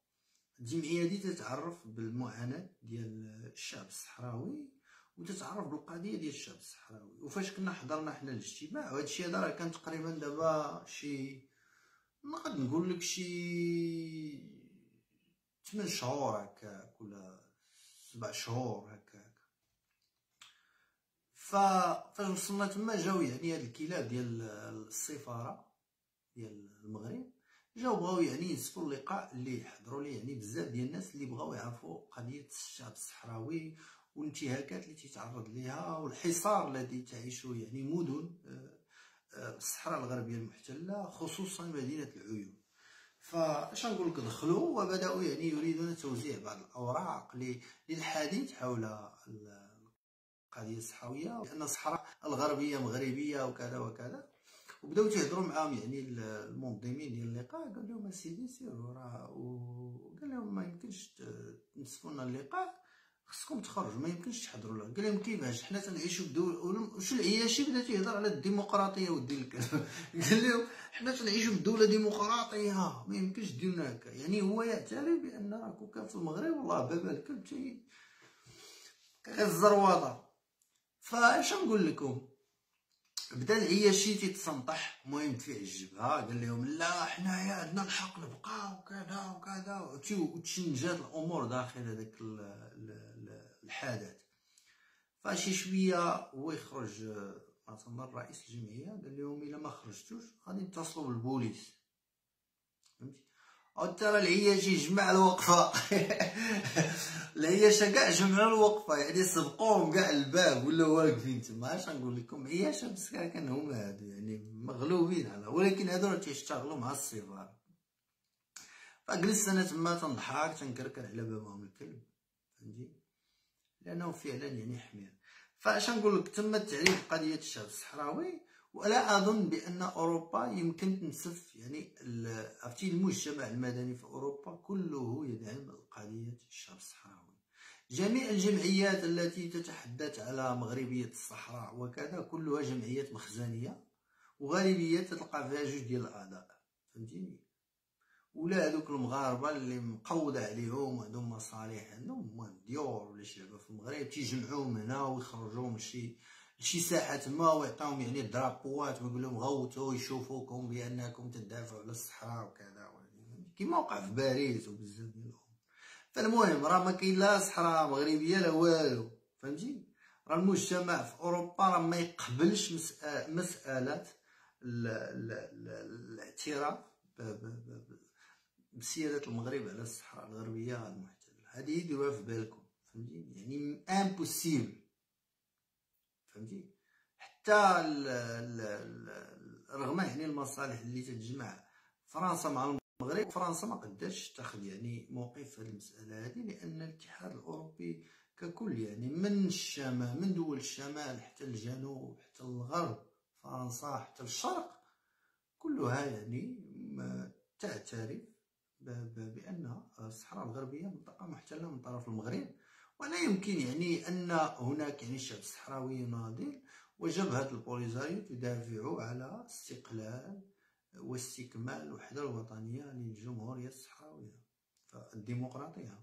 الجمعية دي تتعرف بالمعاناة ديال الشعب الصحراوي وتتعرف بالقضية ديال الشعب الصحراوي. وفاش كنا حضرنا حنا الاجتماع وهذا الشيء هذا راه كان تقريبا دابا شي نقدر نقول لك شي 8 شهور هكاك ولا 7 شهور هكاك فاش وصلنا تما جاو يعني هاد الكلاب ديال السفاره ديال المغرب. جاو بغاو يعني ينسفوا اللقاء اللي حضروا ليه. يعني بزاف ديال الناس اللي بغاو يعرفوا قضية الشعب الصحراوي والانتهاكات اللي تيتعرض لها والحصار الذي تعيشه يعني مدن آه، آه، الصحراء الغربية المحتلة خصوصا مدينة العيون. فاش نقول لك دخلوا وبدأوا يعني يريدون توزيع بعض الأوراق للحديث حول القضية الصحراوية لأن الصحراء الغربية مغربية وكذا وكذا. وبداو تيهضروا معاهم يعني المنظمين ديال اللقاء قال لهم اسيدي سيروا راه وقال لهم ما يمكنش تنسفوا لنا اللقاء خصكم تخرجوا ما يمكنش تحضروا له. قال لهم كيفاش؟ حنا تنعيشوا بدول وشو العياشي بدأ تيهضر على الديمقراطية ودي الكلام قال لهم حنا تنعيشوا بدولة ديمقراطية ما يمكنش ديرنا هكا. يعني هو يعترف بأن راكو كان في المغرب والله بابا الكلب تي غير الزرواطه فاش نقول لكم؟ بدا العياشي تيتسنطح المهم دفع الجبهة قال لهم لا حنايا عندنا الحق نبقى وكذا وكذا. وتشنجات الأمور داخل هذاك الحدث فشي شوية هو يخرج مثلا رئيس الجمعية قال لهم إلا ما خرجتوش غادي نتصلوا بالبوليس. فهمتي؟ أو ترى العياشي جمع الوقفة. العياشة كاع جمعوا الوقفة. يعني سبقوهم كاع الباب ولا واقفين تما. اش نقول لكم؟ عياشة بس كان هما هادو يعني مغلوبين على ولكن هادو راه تيشتغلوا مع السفاره فجلست أنا تما تنضحك تنكركر على بابهم الكلب. فهمتي؟ لأنه فعلا يعني حمير. فاش نقول لك تم تعريف قضية الشعب الصحراوي ولا أظن بأن أوروبا يمكن تنسف يعني عرفتي المجتمع المدني في أوروبا كله يدعم قضية الشعب الصحراوي. جميع الجمعيات التي تتحدث على مغربية الصحراء وكذا كلها جمعيات مخزنية وغالبية تلقى فيها جوج ديال الأعضاء. فهمتيني؟ ولا هذوك المغاربة اللي مقودة عليهم عندهم مصالح عندهم ديور ولا شي لعبه في المغرب تيجمعوهم هنا ويخرجوهم لشي شي ساحة تما ويعطيهم يعني الدرابوات ويقول لهم غوتوا يشوفوكم بأنكم تدافعوا على الصحراء وكذا كيما وقع في باريس وبزاف ديال فالمهم راه ما كاين لا صحراء مغربية لا والو. فهمتي؟ راه المجتمع في أوروبا راه ما يقبلش مسألة الاعتراف بسيادة المغرب على الصحراء الغربية المحتلة. هذه يديروها في بالكم. فهمتي؟ يعني امبوسيبل فهمتي؟ حتى رغم يعني المصالح اللي تتجمع فرنسا مع المغرب فرنسا ما قداش تاخذ يعني موقف في المسألة هذه لأن الاتحاد الأوروبي ككل يعني من الشمال من دول الشمال حتى الجنوب حتى الغرب فرنسا حتى الشرق كلها يعني تعترف بان الصحراء الغربية منطقة محتلة من طرف المغرب. ولا يمكن يعني أن هناك يعني الشعب الصحراوي يناضل وجبهة البوليزاريو تدافع على استقلال واستكمال الوحده الوطنية للجمهوريه الصحراويه الديمقراطيه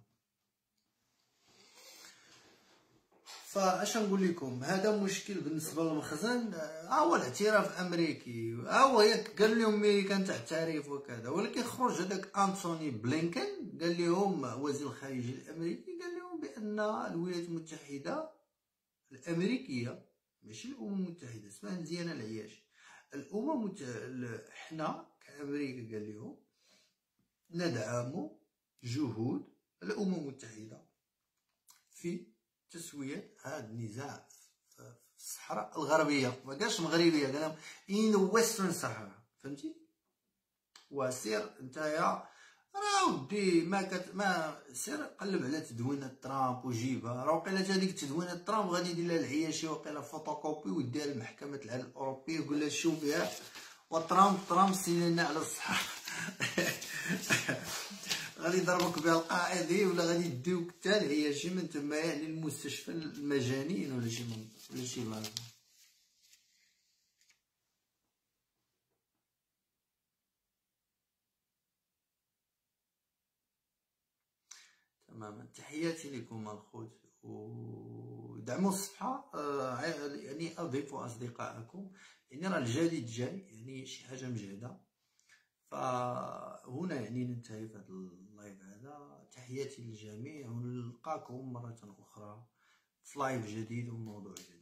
فاش نقول لكم هذا مشكل بالنسبة للمخزن هو الاعتراف امريكي هو قال لهم أمريكا تعترف وكذا ولكن خرج هذاك أنتوني بلينكن قال لهم وزير الخارجية الأمريكي قال لهم بأن الولايات المتحدة الأمريكية ماشي الأمم المتحدة اسمها مزيانه العياش الأمم. حنا كأمريكا قال لهم ندعم جهود الأمم المتحدة في تسوية هذا النزاع في الصحراء الغربية ما قالش المغربيه قال in Western Sahara فهمتي وسير نتايا راه ودي ما كت ما سير قلب على تدوينه ترامب وجيبها. راه وقيلا هذيك تدوينه ترامب غادي يدير لها العياشي وقيلا فوتوكوبي ويديها لمحكمه العدل الأوروبية ويقول لها شوفيها وترامب ترامب سيلنا على الصحه غادي يضربك بها القائدي ولا غادي يديوك حتى العياشي من تما يعني المستشفى المجانين ولا شي ولا شي بلاصه تماما. تحياتي لكم الخوت ودعموا الصفحة آه، يعني أضيفوا أصدقائكم. يعني راه الجديد جاي يعني شي حاجة مجهدة. فهنا يعني ننتهي في هذا ال live هذا. تحياتي للجميع ونلقاكم مرة أخرى في live جديد وموضوع جديد.